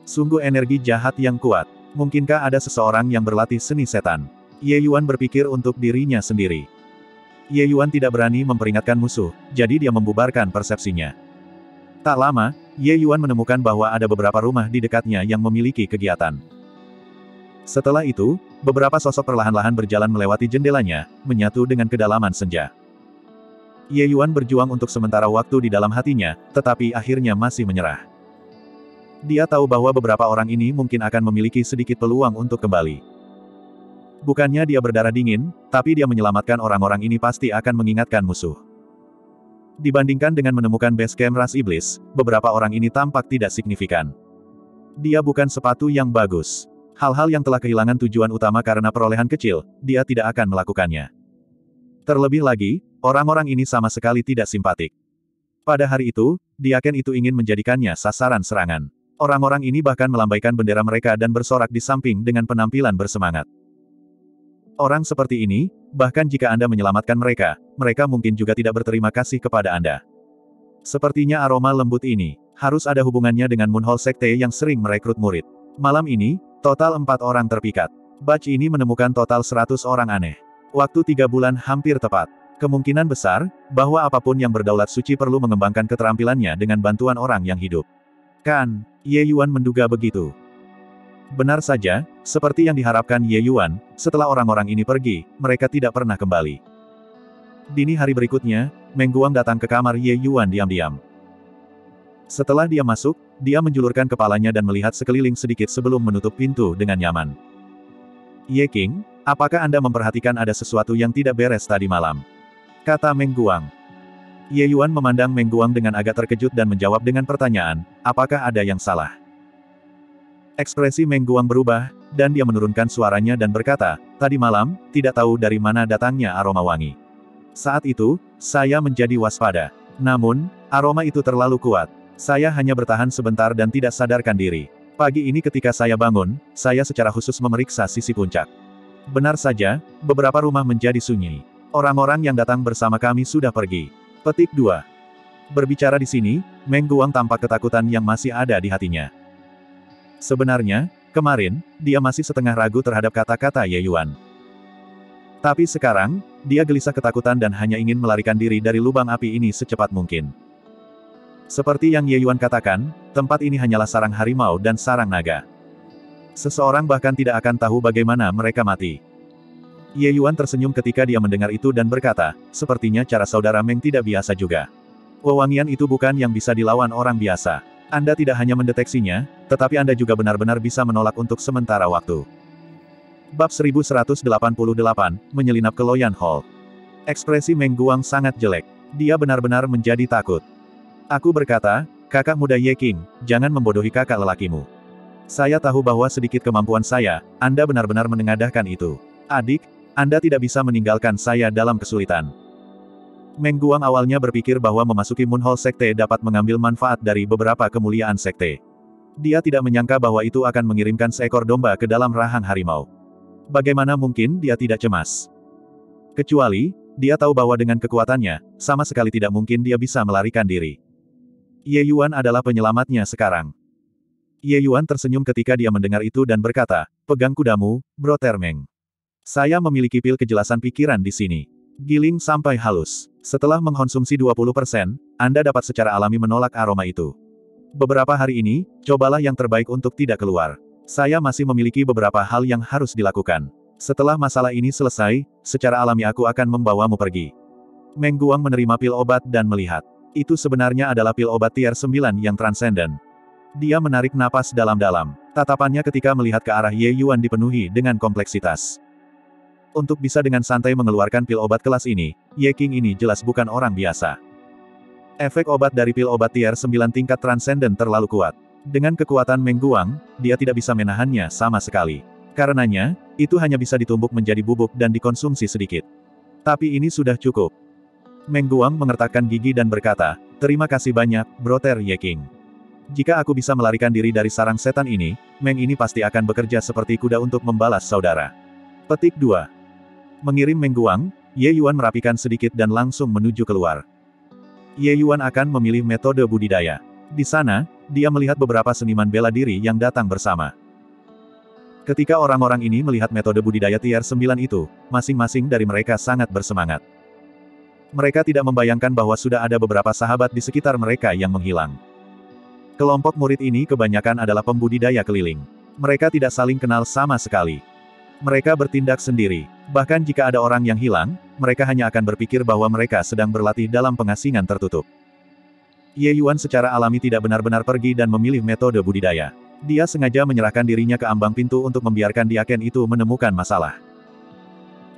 [SPEAKER 1] Sungguh energi jahat yang kuat. Mungkinkah ada seseorang yang berlatih seni setan? Ye Yuan berpikir untuk dirinya sendiri. Ye Yuan tidak berani memperingatkan musuh, jadi dia membubarkan persepsinya. Tak lama, Ye Yuan menemukan bahwa ada beberapa rumah di dekatnya yang memiliki kegiatan. Setelah itu, beberapa sosok perlahan-lahan berjalan melewati jendelanya, menyatu dengan kedalaman senja. Ye Yuan berjuang untuk sementara waktu di dalam hatinya, tetapi akhirnya masih menyerah. Dia tahu bahwa beberapa orang ini mungkin akan memiliki sedikit peluang untuk kembali. Bukannya dia berdarah dingin, tapi dia menyelamatkan orang-orang ini pasti akan mengingatkan musuh. Dibandingkan dengan menemukan base camp ras iblis, beberapa orang ini tampak tidak signifikan. Dia bukan sepatu yang bagus. Hal-hal yang telah kehilangan tujuan utama karena perolehan kecil, dia tidak akan melakukannya. Terlebih lagi, orang-orang ini sama sekali tidak simpatik. Pada hari itu, Diaken itu ingin menjadikannya sasaran serangan. Orang-orang ini bahkan melambaikan bendera mereka dan bersorak di samping dengan penampilan bersemangat. Orang seperti ini, bahkan jika Anda menyelamatkan mereka, mereka mungkin juga tidak berterima kasih kepada Anda. Sepertinya aroma lembut ini, harus ada hubungannya dengan Moonhole Sekte yang sering merekrut murid. Malam ini, total empat orang terpikat. Batch ini menemukan total 100 orang aneh. Waktu tiga bulan hampir tepat. Kemungkinan besar, bahwa apa pun yang berdaulat suci perlu mengembangkan keterampilannya dengan bantuan orang yang hidup. Kan, Ye Yuan menduga begitu. Benar saja, seperti yang diharapkan Ye Yuan, setelah orang-orang ini pergi, mereka tidak pernah kembali. Dini hari berikutnya, Meng Guang datang ke kamar Ye Yuan diam-diam. Setelah dia masuk, dia menjulurkan kepalanya dan melihat sekeliling sedikit sebelum menutup pintu dengan nyaman. Ye King, apakah Anda memperhatikan ada sesuatu yang tidak beres tadi malam? Kata Meng Guang. Ye Yuan memandang Meng Guang dengan agak terkejut dan menjawab dengan pertanyaan, apakah ada yang salah? Ekspresi Meng Guang berubah, dan dia menurunkan suaranya dan berkata, tadi malam, tidak tahu dari mana datangnya aroma wangi. Saat itu, saya menjadi waspada. Namun, aroma itu terlalu kuat. Saya hanya bertahan sebentar dan tidak sadarkan diri. Pagi ini ketika saya bangun, saya secara khusus memeriksa sisi puncak. Benar saja, beberapa rumah menjadi sunyi. Orang-orang yang datang bersama kami sudah pergi. Petik 2. Berbicara di sini, Meng Guang tampak ketakutan yang masih ada di hatinya. Sebenarnya, kemarin, dia masih setengah ragu terhadap kata-kata Ye Yuan. Tapi sekarang, dia gelisah ketakutan dan hanya ingin melarikan diri dari lubang api ini secepat mungkin. Seperti yang Ye Yuan katakan, tempat ini hanyalah sarang harimau dan sarang naga. Seseorang bahkan tidak akan tahu bagaimana mereka mati. Ye Yuan tersenyum ketika dia mendengar itu dan berkata, sepertinya cara saudara Meng tidak biasa juga. Wewangian itu bukan yang bisa dilawan orang biasa. Anda tidak hanya mendeteksinya, tetapi Anda juga benar-benar bisa menolak untuk sementara waktu. Bab 1188, menyelinap ke Loyan Hall. Ekspresi Meng Guang sangat jelek. Dia benar-benar menjadi takut. Aku berkata, kakak muda Ye King, jangan membodohi kakak lelakimu. Saya tahu bahwa sedikit kemampuan saya, Anda benar-benar menengadahkan itu. Adik, anda tidak bisa meninggalkan saya dalam kesulitan. Meng Guang awalnya berpikir bahwa memasuki Moon Hall Sekte dapat mengambil manfaat dari beberapa kemuliaan Sekte. Dia tidak menyangka bahwa itu akan mengirimkan seekor domba ke dalam rahang harimau. Bagaimana mungkin dia tidak cemas? Kecuali, dia tahu bahwa dengan kekuatannya, sama sekali tidak mungkin dia bisa melarikan diri. Ye Yuan adalah penyelamatnya sekarang. Ye Yuan tersenyum ketika dia mendengar itu dan berkata, pegang kudamu, Bro Termeng. Saya memiliki pil kejelasan pikiran di sini. Giling sampai halus. Setelah mengkonsumsi 20%, Anda dapat secara alami menolak aroma itu. Beberapa hari ini, cobalah yang terbaik untuk tidak keluar. Saya masih memiliki beberapa hal yang harus dilakukan. Setelah masalah ini selesai, secara alami aku akan membawamu pergi. Meng Guang menerima pil obat dan melihat. Itu sebenarnya adalah pil obat tier 9 yang transenden. Dia menarik napas dalam-dalam. Tatapannya ketika melihat ke arah Ye Yuan dipenuhi dengan kompleksitas. Untuk bisa dengan santai mengeluarkan pil obat kelas ini, Ye King ini jelas bukan orang biasa. Efek obat dari pil obat tier 9 tingkat transenden terlalu kuat. Dengan kekuatan Meng Guang, dia tidak bisa menahannya sama sekali. Karenanya, itu hanya bisa ditumbuk menjadi bubuk dan dikonsumsi sedikit. Tapi ini sudah cukup. Meng Guang mengertakkan gigi dan berkata, Terima kasih banyak, Broter Ye King. Jika aku bisa melarikan diri dari sarang setan ini, Meng ini pasti akan bekerja seperti kuda untuk membalas saudara. Petik 2. Mengirim Mengguang, Ye Yuan merapikan sedikit dan langsung menuju keluar. Ye Yuan akan memilih metode budidaya. Di sana, dia melihat beberapa seniman bela diri yang datang bersama. Ketika orang-orang ini melihat metode budidaya tier 9 itu, masing-masing dari mereka sangat bersemangat. Mereka tidak membayangkan bahwa sudah ada beberapa sahabat di sekitar mereka yang menghilang. Kelompok murid ini kebanyakan adalah pembudidaya keliling. Mereka tidak saling kenal sama sekali. Mereka bertindak sendiri. Bahkan jika ada orang yang hilang, mereka hanya akan berpikir bahwa mereka sedang berlatih dalam pengasingan tertutup. Ye Yuan secara alami tidak benar-benar pergi dan memilih metode budidaya. Dia sengaja menyerahkan dirinya ke ambang pintu untuk membiarkan Diaken itu menemukan masalah.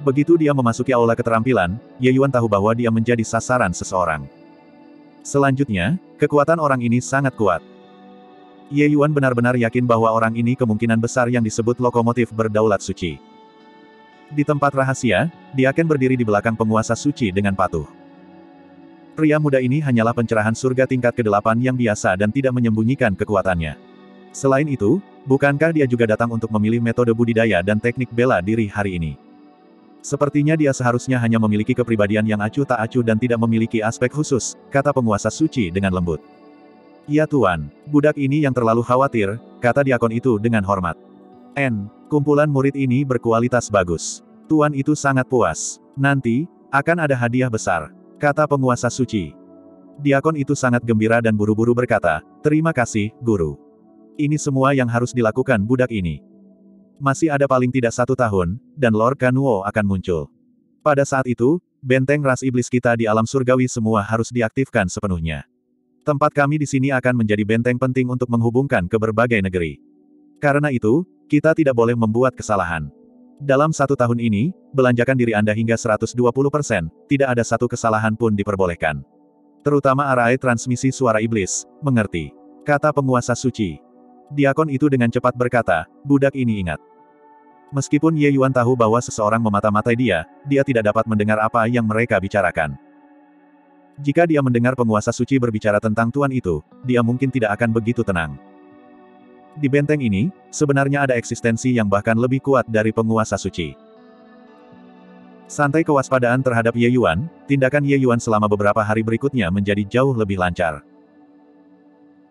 [SPEAKER 1] Begitu dia memasuki aula keterampilan, Ye Yuan tahu bahwa dia menjadi sasaran seseorang. Selanjutnya, kekuatan orang ini sangat kuat. Ye Yuan benar-benar yakin bahwa orang ini kemungkinan besar yang disebut lokomotif berdaulat suci. Di tempat rahasia, dia akan berdiri di belakang penguasa suci dengan patuh. Pria muda ini hanyalah pencerahan surga tingkat ke-8 yang biasa dan tidak menyembunyikan kekuatannya. Selain itu, bukankah dia juga datang untuk memilih metode budidaya dan teknik bela diri hari ini? Sepertinya dia seharusnya hanya memiliki kepribadian yang acuh tak acuh dan tidak memiliki aspek khusus, kata penguasa suci dengan lembut. Ya Tuan, budak ini yang terlalu khawatir, kata diakon itu dengan hormat. N. Kumpulan murid ini berkualitas bagus. Tuan itu sangat puas. Nanti, Akan ada hadiah besar. Kata penguasa suci. Diakon itu sangat gembira dan buru-buru berkata, terima kasih, guru. Ini semua yang harus dilakukan budak ini. Masih ada paling tidak satu tahun, dan Lord Kanuo akan muncul. Pada saat itu, benteng ras iblis kita di alam surgawi semua harus diaktifkan sepenuhnya. Tempat kami di sini akan menjadi benteng penting untuk menghubungkan ke berbagai negeri. Karena itu, kita tidak boleh membuat kesalahan. Dalam satu tahun ini, belanjakan diri Anda hingga 120%, tidak ada satu kesalahan pun diperbolehkan. Terutama arai transmisi suara iblis, mengerti. Kata penguasa suci. Diakon itu dengan cepat berkata, budak ini ingat. Meskipun Ye Yuan tahu bahwa seseorang memata-matai dia, dia tidak dapat mendengar apa yang mereka bicarakan. Jika dia mendengar penguasa suci berbicara tentang tuan itu, dia mungkin tidak akan begitu tenang. Di benteng ini, sebenarnya ada eksistensi yang bahkan lebih kuat dari penguasa suci. Santai kewaspadaan terhadap Ye Yuan, tindakan Ye Yuan selama beberapa hari berikutnya menjadi jauh lebih lancar.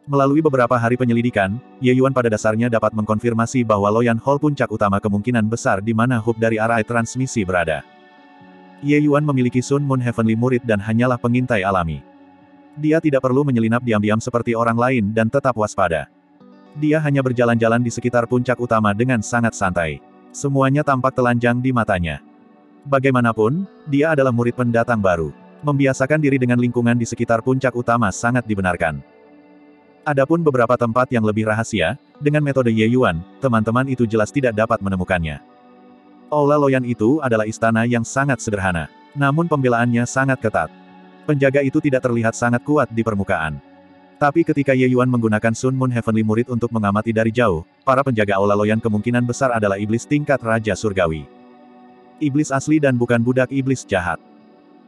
[SPEAKER 1] Melalui beberapa hari penyelidikan, Ye Yuan pada dasarnya dapat mengkonfirmasi bahwa Loyan Hall puncak utama kemungkinan besar di mana hub dari arah transmisi berada. Ye Yuan memiliki Sun Moon Heavenly Murid dan hanyalah pengintai alami. Dia tidak perlu menyelinap diam-diam seperti orang lain dan tetap waspada. Dia hanya berjalan-jalan di sekitar puncak utama dengan sangat santai. Semuanya tampak telanjang di matanya. Bagaimanapun, dia adalah murid pendatang baru. Membiasakan diri dengan lingkungan di sekitar puncak utama sangat dibenarkan. Adapun beberapa tempat yang lebih rahasia, dengan metode Ye Yuan, teman-teman itu jelas tidak dapat menemukannya. Aula Loyan itu adalah istana yang sangat sederhana. Namun pembelaannya sangat ketat. Penjaga itu tidak terlihat sangat kuat di permukaan. Tapi ketika Ye Yuan menggunakan Sun Moon Heavenly Murid untuk mengamati dari jauh, para penjaga Aula Loyan kemungkinan besar adalah iblis tingkat Raja Surgawi. Iblis asli dan bukan budak iblis jahat.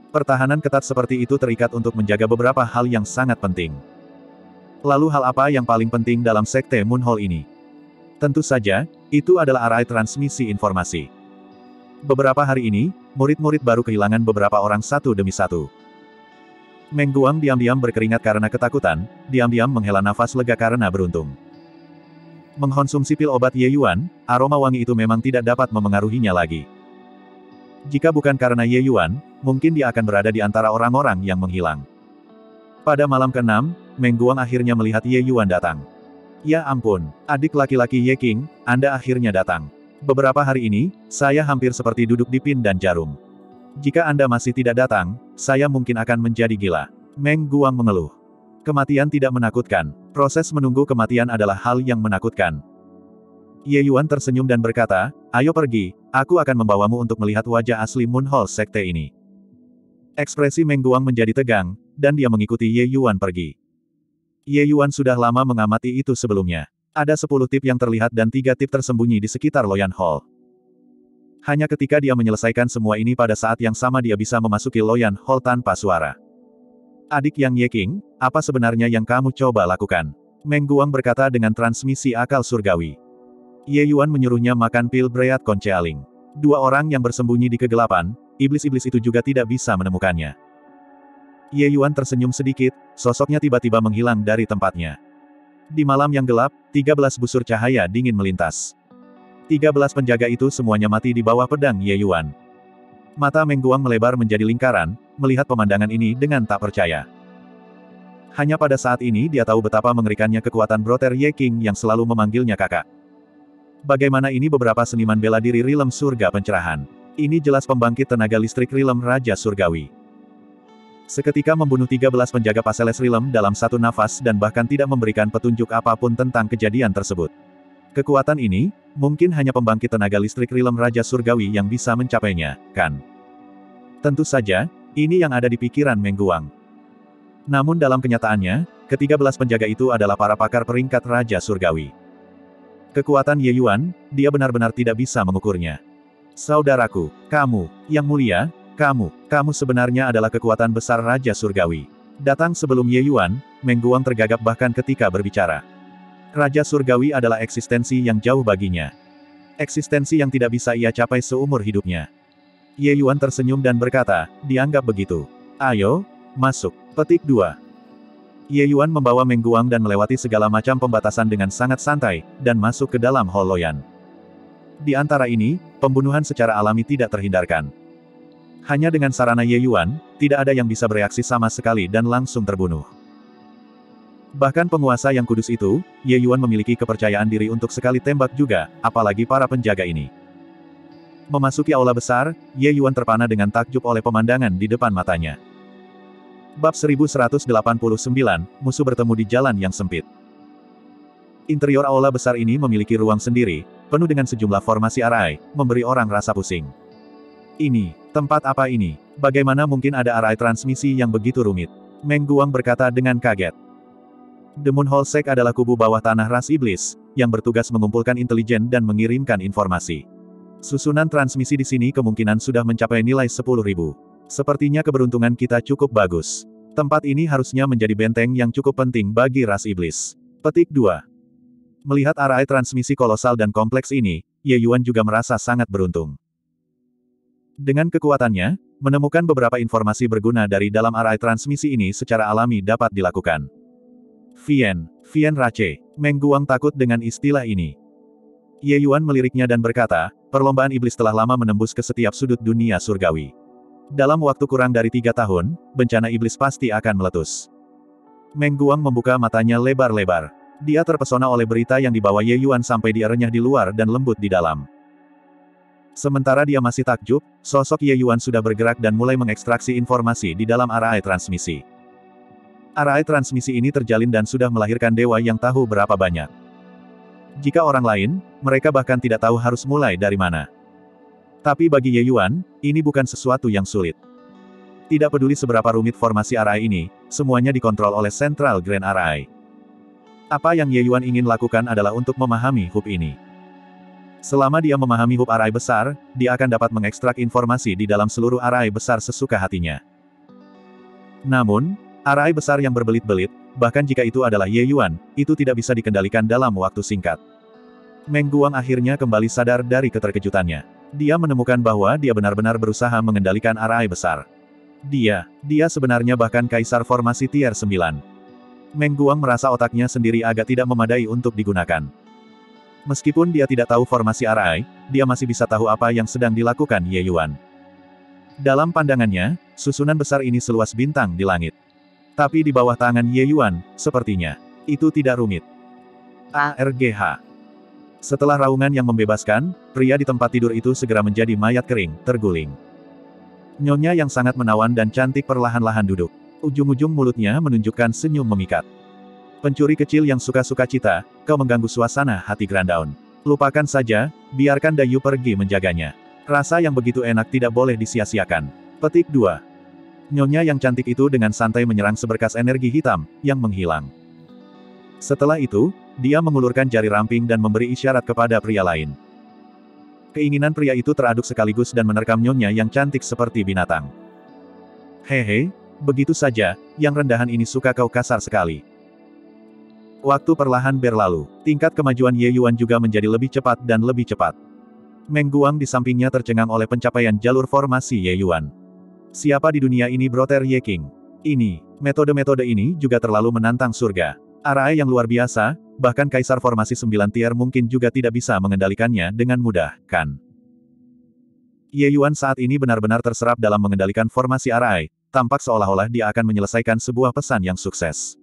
[SPEAKER 1] Pertahanan ketat seperti itu terikat untuk menjaga beberapa hal yang sangat penting. Lalu hal apa yang paling penting dalam sekte Moon Hall ini? Tentu saja, itu adalah arai transmisi informasi. Beberapa hari ini, murid-murid baru kehilangan beberapa orang satu demi satu. Meng Guang diam-diam berkeringat karena ketakutan, diam-diam menghela nafas lega karena beruntung. Mengkonsumsi pil obat Ye Yuan, aroma wangi itu memang tidak dapat memengaruhinya lagi. Jika bukan karena Ye Yuan, mungkin dia akan berada di antara orang-orang yang menghilang. Pada malam ke-6, Meng Guang akhirnya melihat Ye Yuan datang. Ya ampun, adik laki-laki Ye King, Anda akhirnya datang. Beberapa hari ini, saya hampir seperti duduk di pin dan jarum. Jika Anda masih tidak datang, saya mungkin akan menjadi gila. Meng Guang mengeluh. Kematian tidak menakutkan. Proses menunggu kematian adalah hal yang menakutkan. Ye Yuan tersenyum dan berkata, ayo pergi, aku akan membawamu untuk melihat wajah asli Moon Hall sekte ini. Ekspresi Meng Guang menjadi tegang, dan dia mengikuti Ye Yuan pergi. Ye Yuan sudah lama mengamati itu sebelumnya. Ada sepuluh tip yang terlihat dan tiga tip tersembunyi di sekitar Loyan Hall. Hanya ketika dia menyelesaikan semua ini pada saat yang sama dia bisa memasuki Loyan Hall tanpa suara. Adik Yang Ye King, apa sebenarnya yang kamu coba lakukan? Meng Guang berkata dengan transmisi akal surgawi. Ye Yuan menyuruhnya makan pil Breat Koncealing. Dua orang yang bersembunyi di kegelapan, iblis-iblis itu juga tidak bisa menemukannya. Ye Yuan tersenyum sedikit, sosoknya tiba-tiba menghilang dari tempatnya. Di malam yang gelap, 13 busur cahaya dingin melintas. Tiga belas penjaga itu semuanya mati di bawah pedang Ye Yuan. Mata Meng Guang melebar menjadi lingkaran, melihat pemandangan ini dengan tak percaya. Hanya pada saat ini dia tahu betapa mengerikannya kekuatan Broter Ye King yang selalu memanggilnya kakak. Bagaimana ini beberapa seniman bela diri Rilem Surga Pencerahan. Ini jelas pembangkit tenaga listrik Rilem Raja Surgawi. Seketika membunuh 13 penjaga Paseles Rilem dalam satu nafas dan bahkan tidak memberikan petunjuk apa pun tentang kejadian tersebut. Kekuatan ini, mungkin hanya pembangkit tenaga listrik Rilem Raja Surgawi yang bisa mencapainya, kan? Tentu saja, ini yang ada di pikiran Mengguang. Namun dalam kenyataannya, ketiga belas penjaga itu adalah para pakar peringkat Raja Surgawi. Kekuatan Ye Yuan, dia benar-benar tidak bisa mengukurnya. Saudaraku, kamu, yang mulia, kamu, kamu sebenarnya adalah kekuatan besar Raja Surgawi. Datang sebelum Ye Yuan, Mengguang tergagap bahkan ketika berbicara. Raja Surgawi adalah eksistensi yang jauh baginya. Eksistensi yang tidak bisa ia capai seumur hidupnya. Ye Yuan tersenyum dan berkata, dianggap begitu. Ayo, masuk. Petik 2. Ye Yuan membawa Mengguang dan melewati segala macam pembatasan dengan sangat santai, dan masuk ke dalam Hall Loyan. Di antara ini, pembunuhan secara alami tidak terhindarkan. Hanya dengan sarana Ye Yuan, tidak ada yang bisa bereaksi sama sekali dan langsung terbunuh. Bahkan penguasa yang kudus itu, Ye Yuan memiliki kepercayaan diri untuk sekali tembak juga, apalagi para penjaga ini. Memasuki aula besar, Ye Yuan terpana dengan takjub oleh pemandangan di depan matanya. Bab 1189, musuh bertemu di jalan yang sempit. Interior aula besar ini memiliki ruang sendiri, penuh dengan sejumlah formasi arai, memberi orang rasa pusing. Ini, tempat apa ini? Bagaimana mungkin ada arai transmisi yang begitu rumit? Meng Guang berkata dengan kaget. The Moon Hall Sect adalah kubu bawah tanah ras iblis, yang bertugas mengumpulkan intelijen dan mengirimkan informasi. Susunan transmisi di sini kemungkinan sudah mencapai nilai 10.000. Sepertinya keberuntungan kita cukup bagus. Tempat ini harusnya menjadi benteng yang cukup penting bagi ras iblis. Petik 2. Melihat arai transmisi kolosal dan kompleks ini, Ye Yuan juga merasa sangat beruntung. Dengan kekuatannya, menemukan beberapa informasi berguna dari dalam arai transmisi ini secara alami dapat dilakukan. Vien, Vien Rache, Meng Guang takut dengan istilah ini. Ye Yuan meliriknya dan berkata, perlombaan iblis telah lama menembus ke setiap sudut dunia surgawi. Dalam waktu kurang dari tiga tahun, bencana iblis pasti akan meletus. Meng Guang membuka matanya lebar-lebar. Dia terpesona oleh berita yang dibawa Ye Yuan sampai dia renyah di luar dan lembut di dalam. Sementara dia masih takjub, sosok Ye Yuan sudah bergerak dan mulai mengekstraksi informasi di dalam arai transmisi. Arai transmisi ini terjalin dan sudah melahirkan dewa yang tahu berapa banyak. Jika orang lain, mereka bahkan tidak tahu harus mulai dari mana. Tapi bagi Ye Yuan, ini bukan sesuatu yang sulit. Tidak peduli seberapa rumit formasi arai ini, semuanya dikontrol oleh Central Grand Arai. Apa yang Ye Yuan ingin lakukan adalah untuk memahami hub ini. Selama dia memahami hub arai besar, dia akan dapat mengekstrak informasi di dalam seluruh arai besar sesuka hatinya. Namun, arai besar yang berbelit-belit, bahkan jika itu adalah Ye Yuan, itu tidak bisa dikendalikan dalam waktu singkat. Meng Guang akhirnya kembali sadar dari keterkejutannya. Dia menemukan bahwa dia benar-benar berusaha mengendalikan arai besar. Dia, dia sebenarnya bahkan kaisar formasi tier 9. Meng Guang merasa otaknya sendiri agak tidak memadai untuk digunakan. Meskipun dia tidak tahu formasi Arai, dia masih bisa tahu apa yang sedang dilakukan Ye Yuan. Dalam pandangannya, susunan besar ini seluas bintang di langit. Tapi di bawah tangan Ye Yuan, sepertinya, itu tidak rumit. ARGH Setelah raungan yang membebaskan, pria di tempat tidur itu segera menjadi mayat kering, terguling. Nyonya yang sangat menawan dan cantik perlahan-lahan duduk. Ujung-ujung mulutnya menunjukkan senyum memikat. Pencuri kecil yang suka-suka cita, kau mengganggu suasana hati Grandaun. Lupakan saja, biarkan Dayu pergi menjaganya. Rasa yang begitu enak tidak boleh disia-siakan. Petik 2. Nyonya yang cantik itu dengan santai menyerang seberkas energi hitam, yang menghilang. Setelah itu, dia mengulurkan jari ramping dan memberi isyarat kepada pria lain. Keinginan pria itu teraduk sekaligus dan menerkam nyonya yang cantik seperti binatang. Hehe, begitu saja, yang rendahan ini suka kau kasar sekali. Waktu perlahan berlalu. Tingkat kemajuan Ye Yuan juga menjadi lebih cepat dan lebih cepat. Meng Guang di sampingnya tercengang oleh pencapaian jalur formasi Ye Yuan. Siapa di dunia ini Broter Ye King? Ini, metode-metode ini juga terlalu menantang surga. Arai yang luar biasa, bahkan Kaisar Formasi 9 tier mungkin juga tidak bisa mengendalikannya dengan mudah, kan? Ye Yuan saat ini benar-benar terserap dalam mengendalikan formasi Arai, tampak seolah-olah dia akan menyelesaikan sebuah pesan yang sukses.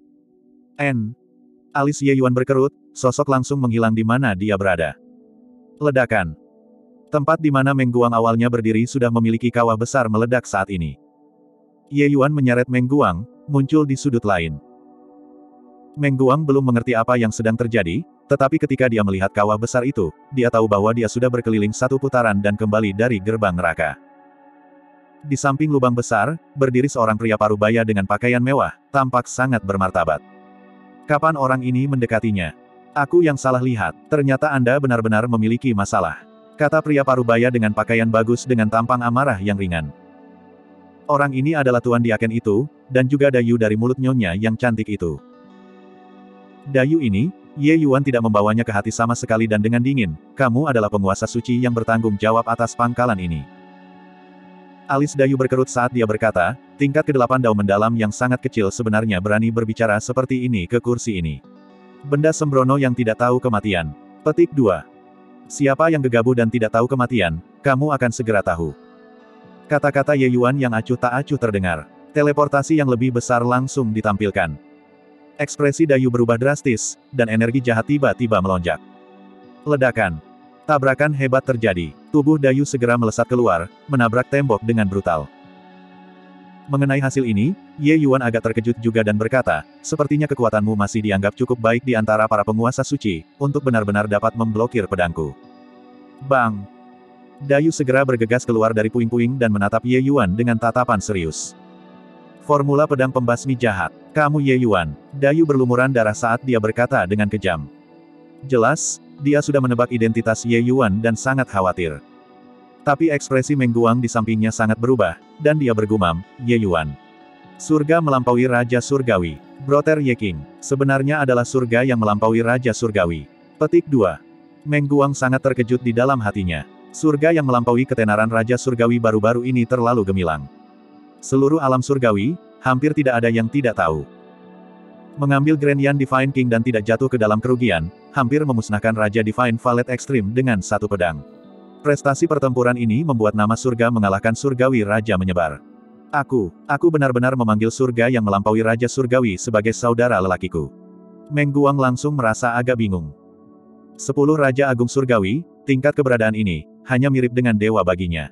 [SPEAKER 1] N. Alis Ye Yuan berkerut, sosok langsung menghilang di mana dia berada. Ledakan. Tempat di mana Meng Guang awalnya berdiri sudah memiliki kawah besar meledak saat ini. Ye Yuan menyeret Meng Guang, muncul di sudut lain. Meng Guang belum mengerti apa yang sedang terjadi, tetapi ketika dia melihat kawah besar itu, dia tahu bahwa dia sudah berkeliling satu putaran dan kembali dari gerbang neraka. Di samping lubang besar, berdiri seorang pria parubaya dengan pakaian mewah, tampak sangat bermartabat. Kapan orang ini mendekatinya? Aku yang salah lihat, ternyata Anda benar-benar memiliki masalah. Kata pria parubaya dengan pakaian bagus dengan tampang amarah yang ringan. Orang ini adalah Tuan Diaken itu, dan juga Dayu dari mulut nyonya yang cantik itu. Dayu ini, Ye Yuan tidak membawanya ke hati sama sekali dan dengan dingin, kamu adalah penguasa suci yang bertanggung jawab atas pangkalan ini. Alis Dayu berkerut saat dia berkata, tingkat kedelapan daun mendalam yang sangat kecil sebenarnya berani berbicara seperti ini ke kursi ini. Benda sembrono yang tidak tahu kematian. Petik 2. Siapa yang gegabah dan tidak tahu kematian, kamu akan segera tahu. Kata-kata Ye Yuan yang acuh tak acuh terdengar. Teleportasi yang lebih besar langsung ditampilkan. Ekspresi Dayu berubah drastis, dan energi jahat tiba-tiba melonjak. Ledakan. Tabrakan hebat terjadi. Tubuh Dayu segera melesat keluar, menabrak tembok dengan brutal. Mengenai hasil ini, Ye Yuan agak terkejut juga dan berkata, sepertinya kekuatanmu masih dianggap cukup baik di antara para penguasa suci, untuk benar-benar dapat memblokir pedangku. Bang! Dayu segera bergegas keluar dari puing-puing dan menatap Ye Yuan dengan tatapan serius. Formula pedang pembasmi jahat. Kamu Ye Yuan. Dayu berlumuran darah saat dia berkata dengan kejam. Jelas, dia sudah menebak identitas Ye Yuan dan sangat khawatir. Tapi ekspresi Meng Guang di sampingnya sangat berubah, dan dia bergumam, Ye Yuan. Surga melampaui Raja Surgawi. Broter Ye King. Sebenarnya adalah surga yang melampaui Raja Surgawi. Petik 2. Meng Guang sangat terkejut di dalam hatinya. Surga yang melampaui ketenaran Raja Surgawi baru-baru ini terlalu gemilang. Seluruh alam surgawi, hampir tidak ada yang tidak tahu. Mengambil Grand Yan Divine King dan tidak jatuh ke dalam kerugian, hampir memusnahkan Raja Divine Valet Extreme dengan satu pedang. Prestasi pertempuran ini membuat nama surga mengalahkan surgawi Raja menyebar. Aku, aku benar-benar memanggil surga yang melampaui Raja Surgawi sebagai saudara lelakiku. Meng Guang langsung merasa agak bingung. Sepuluh Raja Agung Surgawi, tingkat keberadaan ini, hanya mirip dengan dewa baginya.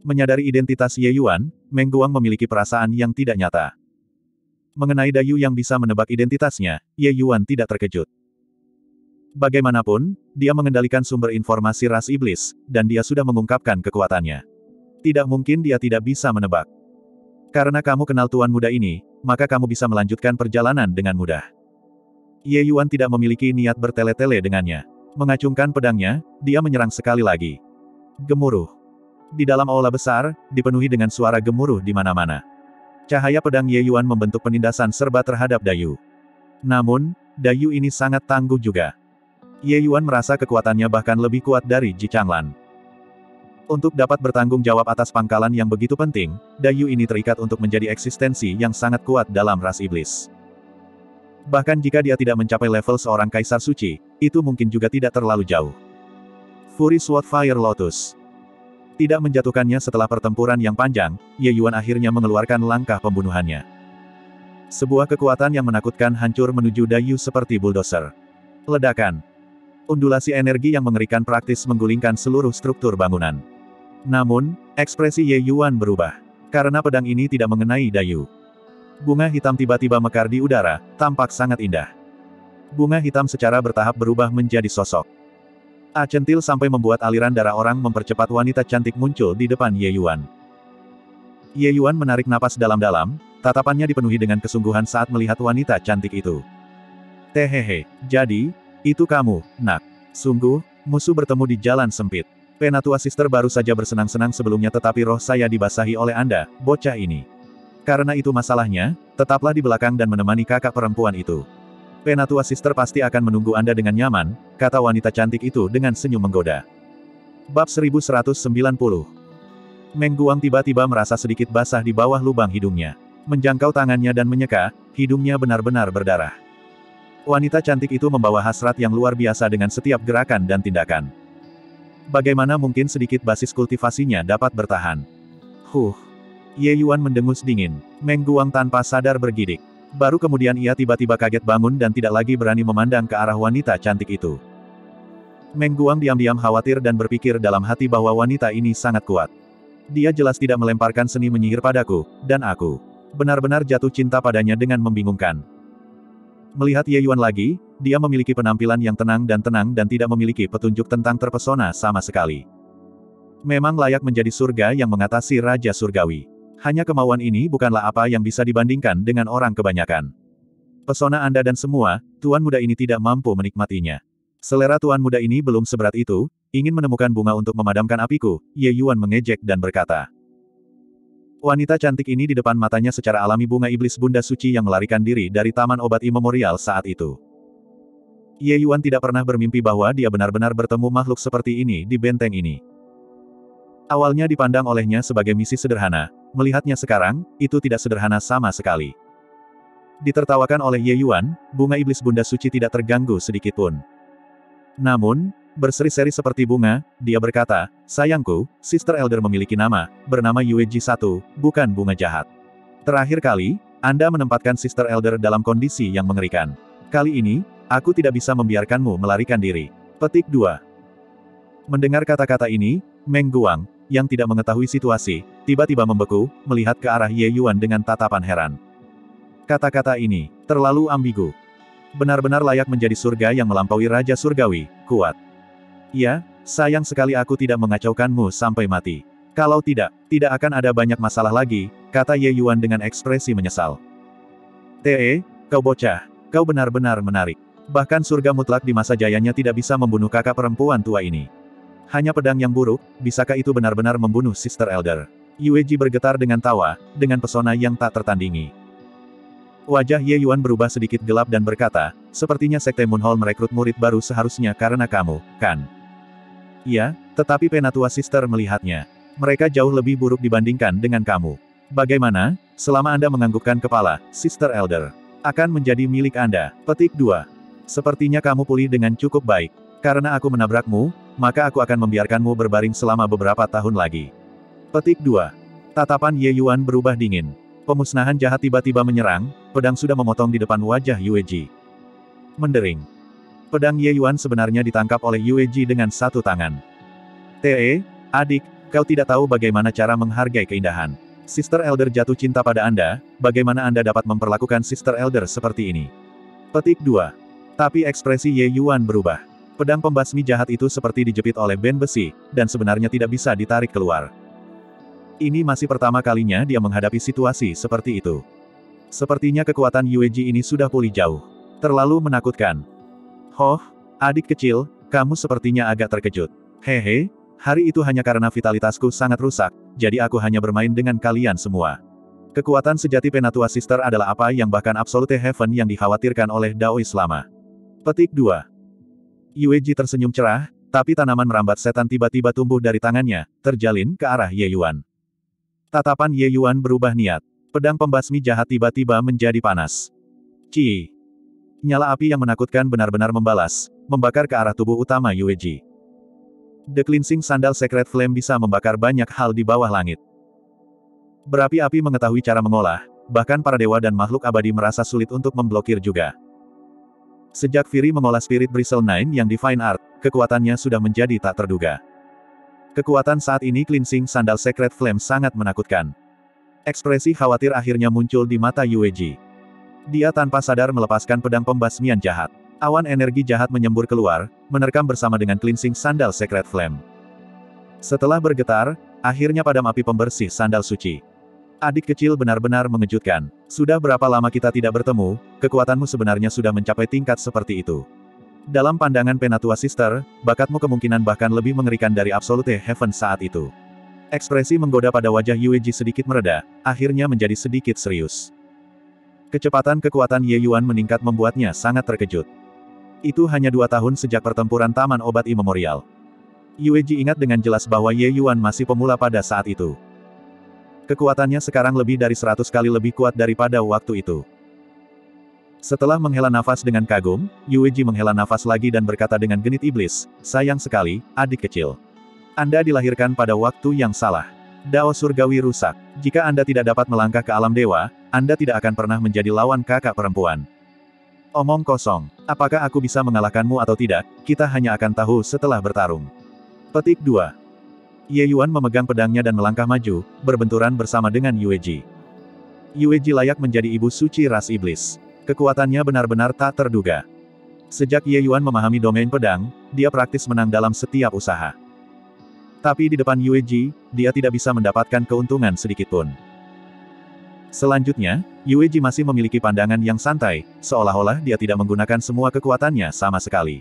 [SPEAKER 1] Menyadari identitas Ye Yuan, Meng Guang memiliki perasaan yang tidak nyata. Mengenai Dayu yang bisa menebak identitasnya, Ye Yuan tidak terkejut. Bagaimanapun, dia mengendalikan sumber informasi ras iblis, dan dia sudah mengungkapkan kekuatannya. Tidak mungkin dia tidak bisa menebak. Karena kamu kenal tuan muda ini, maka kamu bisa melanjutkan perjalanan dengan mudah. Ye Yuan tidak memiliki niat bertele-tele dengannya. Mengacungkan pedangnya, dia menyerang sekali lagi. Gemuruh. Di dalam aula besar, dipenuhi dengan suara gemuruh di mana-mana. Cahaya pedang Ye Yuan membentuk penindasan serba terhadap Dayu. Namun, Dayu ini sangat tangguh juga. Ye Yuan merasa kekuatannya bahkan lebih kuat dari Ji Changlan. Untuk dapat bertanggung jawab atas pangkalan yang begitu penting, Dayu ini terikat untuk menjadi eksistensi yang sangat kuat dalam ras iblis. Bahkan jika dia tidak mencapai level seorang kaisar suci, itu mungkin juga tidak terlalu jauh. Fury Sword Fire Lotus Tidak menjatuhkannya setelah pertempuran yang panjang, Ye Yuan akhirnya mengeluarkan langkah pembunuhannya. Sebuah kekuatan yang menakutkan hancur menuju Dayu seperti bulldozer. Ledakan. Undulasi energi yang mengerikan praktis menggulingkan seluruh struktur bangunan. Namun, ekspresi Ye Yuan berubah. Karena pedang ini tidak mengenai Dayu. Bunga hitam tiba-tiba mekar di udara, tampak sangat indah. Bunga hitam secara bertahap berubah menjadi sosok. A centil sampai membuat aliran darah orang mempercepat wanita cantik muncul di depan Ye Yuan. Ye Yuan menarik napas dalam-dalam, tatapannya dipenuhi dengan kesungguhan saat melihat wanita cantik itu. Tehehe, jadi, itu kamu, nak. Sungguh, musuh bertemu di jalan sempit. Penatua Sister baru saja bersenang-senang sebelumnya tetapi roh saya dibasahi oleh Anda, bocah ini. Karena itu masalahnya, tetaplah di belakang dan menemani kakak perempuan itu. Penatua Sister pasti akan menunggu Anda dengan nyaman, kata wanita cantik itu dengan senyum menggoda. Bab 1190 Meng Guang tiba-tiba merasa sedikit basah di bawah lubang hidungnya. Menjangkau tangannya dan menyeka, hidungnya benar-benar berdarah. Wanita cantik itu membawa hasrat yang luar biasa dengan setiap gerakan dan tindakan. Bagaimana mungkin sedikit basis kultivasinya dapat bertahan? Huh! Ye Yuan mendengus dingin. Meng Guang tanpa sadar bergidik. Baru kemudian ia tiba-tiba kaget bangun dan tidak lagi berani memandang ke arah wanita cantik itu. Meng Guang diam-diam khawatir dan berpikir dalam hati bahwa wanita ini sangat kuat. Dia jelas tidak melemparkan seni menyihir padaku, dan aku benar-benar jatuh cinta padanya dengan membingungkan. Melihat Ye Yuan lagi, dia memiliki penampilan yang tenang dan tenang dan tidak memiliki petunjuk tentang terpesona sama sekali. Memang layak menjadi surga yang mengatasi Raja Surgawi. Hanya kemauan ini bukanlah apa yang bisa dibandingkan dengan orang kebanyakan. Pesona Anda dan semua, Tuan Muda ini tidak mampu menikmatinya. Selera Tuan Muda ini belum seberat itu, ingin menemukan bunga untuk memadamkan apiku, Ye Yuan mengejek dan berkata. Wanita cantik ini di depan matanya secara alami bunga iblis Bunda Suci yang melarikan diri dari Taman Obat Imemorial saat itu. Ye Yuan tidak pernah bermimpi bahwa dia benar-benar bertemu makhluk seperti ini di benteng ini. Awalnya dipandang olehnya sebagai misi sederhana, melihatnya sekarang, itu tidak sederhana sama sekali. Ditertawakan oleh Ye Yuan, bunga iblis Bunda Suci tidak terganggu sedikitpun. Namun, Berseri-seri seperti bunga, dia berkata, sayangku, Sister Elder memiliki nama, bernama Yueji 1, bukan bunga jahat. Terakhir kali, Anda menempatkan Sister Elder dalam kondisi yang mengerikan. Kali ini, aku tidak bisa membiarkanmu melarikan diri. Petik 2. Mendengar kata-kata ini, Meng Guang, yang tidak mengetahui situasi, tiba-tiba membeku, melihat ke arah Ye Yuan dengan tatapan heran. Kata-kata ini, terlalu ambigu. Benar-benar layak menjadi surga yang melampaui Raja Surgawi, kuat. Ya, sayang sekali aku tidak mengacaukanmu sampai mati. Kalau tidak, tidak akan ada banyak masalah lagi, kata Ye Yuan dengan ekspresi menyesal. Te, kau bocah, kau benar-benar menarik. Bahkan surga mutlak di masa jayanya tidak bisa membunuh kakak perempuan tua ini. Hanya pedang yang buruk, bisakah itu benar-benar membunuh Sister Elder? Yueji bergetar dengan tawa, dengan pesona yang tak tertandingi. Wajah Ye Yuan berubah sedikit gelap dan berkata, sepertinya Sekte Moon Hall merekrut murid baru seharusnya karena kamu, kan? Iya, tetapi Penatua Sister melihatnya. Mereka jauh lebih buruk dibandingkan dengan kamu. Bagaimana, selama Anda menganggukkan kepala, Sister Elder, akan menjadi milik Anda. Petik 2. Sepertinya kamu pulih dengan cukup baik. Karena aku menabrakmu, maka aku akan membiarkanmu berbaring selama beberapa tahun lagi. Petik 2. Tatapan Ye Yuan berubah dingin. Pemusnahan jahat tiba-tiba menyerang, pedang sudah memotong di depan wajah Yue Ji. Mendering. Pedang Ye Yuan sebenarnya ditangkap oleh Yue Ji dengan satu tangan. Te, adik, kau tidak tahu bagaimana cara menghargai keindahan. Sister Elder jatuh cinta pada Anda, bagaimana Anda dapat memperlakukan Sister Elder seperti ini? Petik 2. Tapi ekspresi Ye Yuan berubah. Pedang pembasmi jahat itu seperti dijepit oleh band besi, dan sebenarnya tidak bisa ditarik keluar. Ini masih pertama kalinya dia menghadapi situasi seperti itu. Sepertinya kekuatan Yue Ji ini sudah pulih jauh. Terlalu menakutkan. Hoh, adik kecil, kamu sepertinya agak terkejut. Hehe, hari itu hanya karena vitalitasku sangat rusak, jadi aku hanya bermain dengan kalian semua. Kekuatan sejati Penatua Sister adalah apa yang bahkan Absolute Heaven yang dikhawatirkan oleh Daois lama. Petik 2. Yueji tersenyum cerah, tapi tanaman merambat setan tiba-tiba tumbuh dari tangannya, terjalin ke arah Ye Yuan. Tatapan Ye Yuan berubah niat. Pedang pembasmi jahat tiba-tiba menjadi panas. Ci. Nyala api yang menakutkan benar-benar membalas, membakar ke arah tubuh utama Yueji. The Cleansing Sandal Secret Flame bisa membakar banyak hal di bawah langit. Berapi-api mengetahui cara mengolah, bahkan para dewa dan makhluk abadi merasa sulit untuk memblokir juga. Sejak Fury mengolah Spirit Bristle Nine yang Divine Art, kekuatannya sudah menjadi tak terduga. Kekuatan saat ini Cleansing Sandal Secret Flame sangat menakutkan. Ekspresi khawatir akhirnya muncul di mata Yueji. Dia tanpa sadar melepaskan pedang pembasmian jahat. Awan energi jahat menyembur keluar, menerkam bersama dengan cleansing sandal Secret Flame. Setelah bergetar, akhirnya padam api pembersih sandal suci. Adik kecil benar-benar mengejutkan. Sudah berapa lama kita tidak bertemu, kekuatanmu sebenarnya sudah mencapai tingkat seperti itu. Dalam pandangan Penatua Sister, bakatmu kemungkinan bahkan lebih mengerikan dari Absolute Heaven saat itu. Ekspresi menggoda pada wajah Yueji sedikit mereda, akhirnya menjadi sedikit serius. Kecepatan kekuatan Ye Yuan meningkat membuatnya sangat terkejut. Itu hanya dua tahun sejak pertempuran Taman Obat Imemorial. Yueji ingat dengan jelas bahwa Ye Yuan masih pemula pada saat itu. Kekuatannya sekarang lebih dari seratus kali lebih kuat daripada waktu itu. Setelah menghela nafas dengan kagum, Yueji menghela nafas lagi dan berkata dengan genit iblis, sayang sekali, adik kecil. Anda dilahirkan pada waktu yang salah. Dao surgawi rusak. Jika Anda tidak dapat melangkah ke alam dewa, anda tidak akan pernah menjadi lawan kakak perempuan. Omong kosong. Apakah aku bisa mengalahkanmu atau tidak, kita hanya akan tahu setelah bertarung. Petik 2. Ye Yuan memegang pedangnya dan melangkah maju, berbenturan bersama dengan Yue Ji. Yue Ji layak menjadi ibu suci ras iblis. Kekuatannya benar-benar tak terduga. Sejak Ye Yuan memahami domain pedang, dia praktis menang dalam setiap usaha. Tapi di depan Yue Ji, dia tidak bisa mendapatkan keuntungan sedikitpun. Selanjutnya, Yueji masih memiliki pandangan yang santai, seolah-olah dia tidak menggunakan semua kekuatannya sama sekali.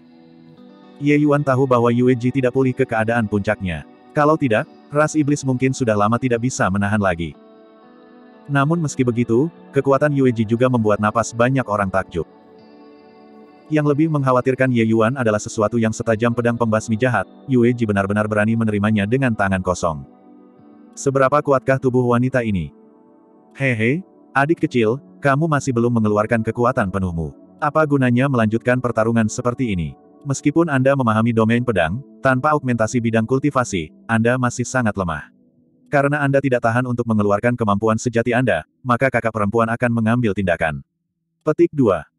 [SPEAKER 1] Ye Yuan tahu bahwa Yueji tidak pulih ke keadaan puncaknya. Kalau tidak, ras iblis mungkin sudah lama tidak bisa menahan lagi. Namun meski begitu, kekuatan Yueji juga membuat napas banyak orang takjub. Yang lebih mengkhawatirkan Ye Yuan adalah sesuatu yang setajam pedang pembasmi jahat, Yueji benar-benar berani menerimanya dengan tangan kosong. Seberapa kuatkah tubuh wanita ini? Hehe, adik kecil, kamu masih belum mengeluarkan kekuatan penuhmu. Apa gunanya melanjutkan pertarungan seperti ini? Meskipun Anda memahami domain pedang, tanpa augmentasi bidang kultivasi, Anda masih sangat lemah. Karena Anda tidak tahan untuk mengeluarkan kemampuan sejati Anda, maka kakak perempuan akan mengambil tindakan. Petik 2.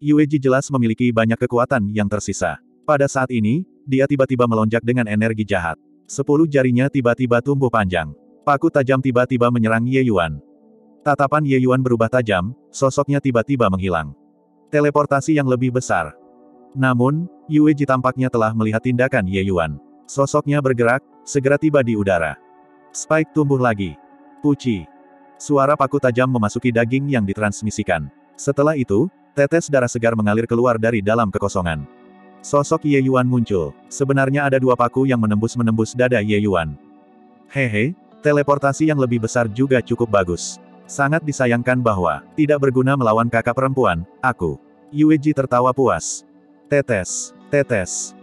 [SPEAKER 1] Yueji jelas memiliki banyak kekuatan yang tersisa. Pada saat ini, dia tiba-tiba melonjak dengan energi jahat. Sepuluh jarinya tiba-tiba tumbuh panjang. Paku tajam tiba-tiba menyerang Ye Yuan. Tatapan Ye Yuan berubah tajam, sosoknya tiba-tiba menghilang. Teleportasi yang lebih besar. Namun, Yueji tampaknya telah melihat tindakan Ye Yuan. Sosoknya bergerak, segera tiba di udara. Spike tumbuh lagi. Puci. Suara paku tajam memasuki daging yang ditransmisikan. Setelah itu, tetes darah segar mengalir keluar dari dalam kekosongan. Sosok Ye Yuan muncul. Sebenarnya ada dua paku yang menembus-menembus dada Ye Yuan. Hehe, teleportasi yang lebih besar juga cukup bagus. Sangat disayangkan bahwa, tidak berguna melawan kakak perempuan, aku. Yueji tertawa puas. Tetes, tetes.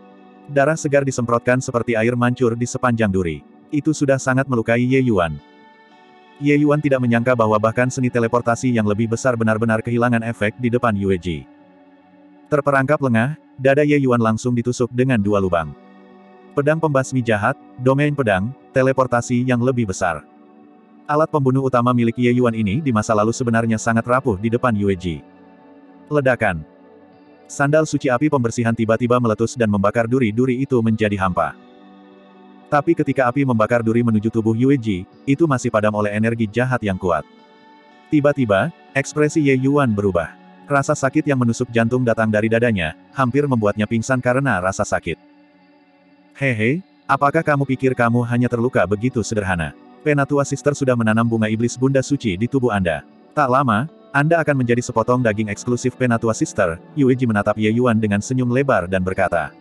[SPEAKER 1] Darah segar disemprotkan seperti air mancur di sepanjang duri. Itu sudah sangat melukai Ye Yuan. Ye Yuan tidak menyangka bahwa bahkan seni teleportasi yang lebih besar benar-benar kehilangan efek di depan Yueji. Terperangkap lengah, dada Ye Yuan langsung ditusuk dengan dua lubang. Pedang pembasmi jahat, domain pedang, teleportasi yang lebih besar. Alat pembunuh utama milik Ye Yuan ini di masa lalu sebenarnya sangat rapuh di depan Yue Ji. Ledakan. Sandal suci api pembersihan tiba-tiba meletus dan membakar duri-duri itu menjadi hampa. Tapi ketika api membakar duri menuju tubuh Yue Ji, itu masih padam oleh energi jahat yang kuat. Tiba-tiba, ekspresi Ye Yuan berubah. Rasa sakit yang menusuk jantung datang dari dadanya, hampir membuatnya pingsan karena rasa sakit. Hehe, apakah kamu pikir kamu hanya terluka begitu sederhana? Penatua Sister sudah menanam bunga iblis Bunda Suci di tubuh Anda. Tak lama, Anda akan menjadi sepotong daging eksklusif Penatua Sister, Yueji menatap Ye Yuan dengan senyum lebar dan berkata.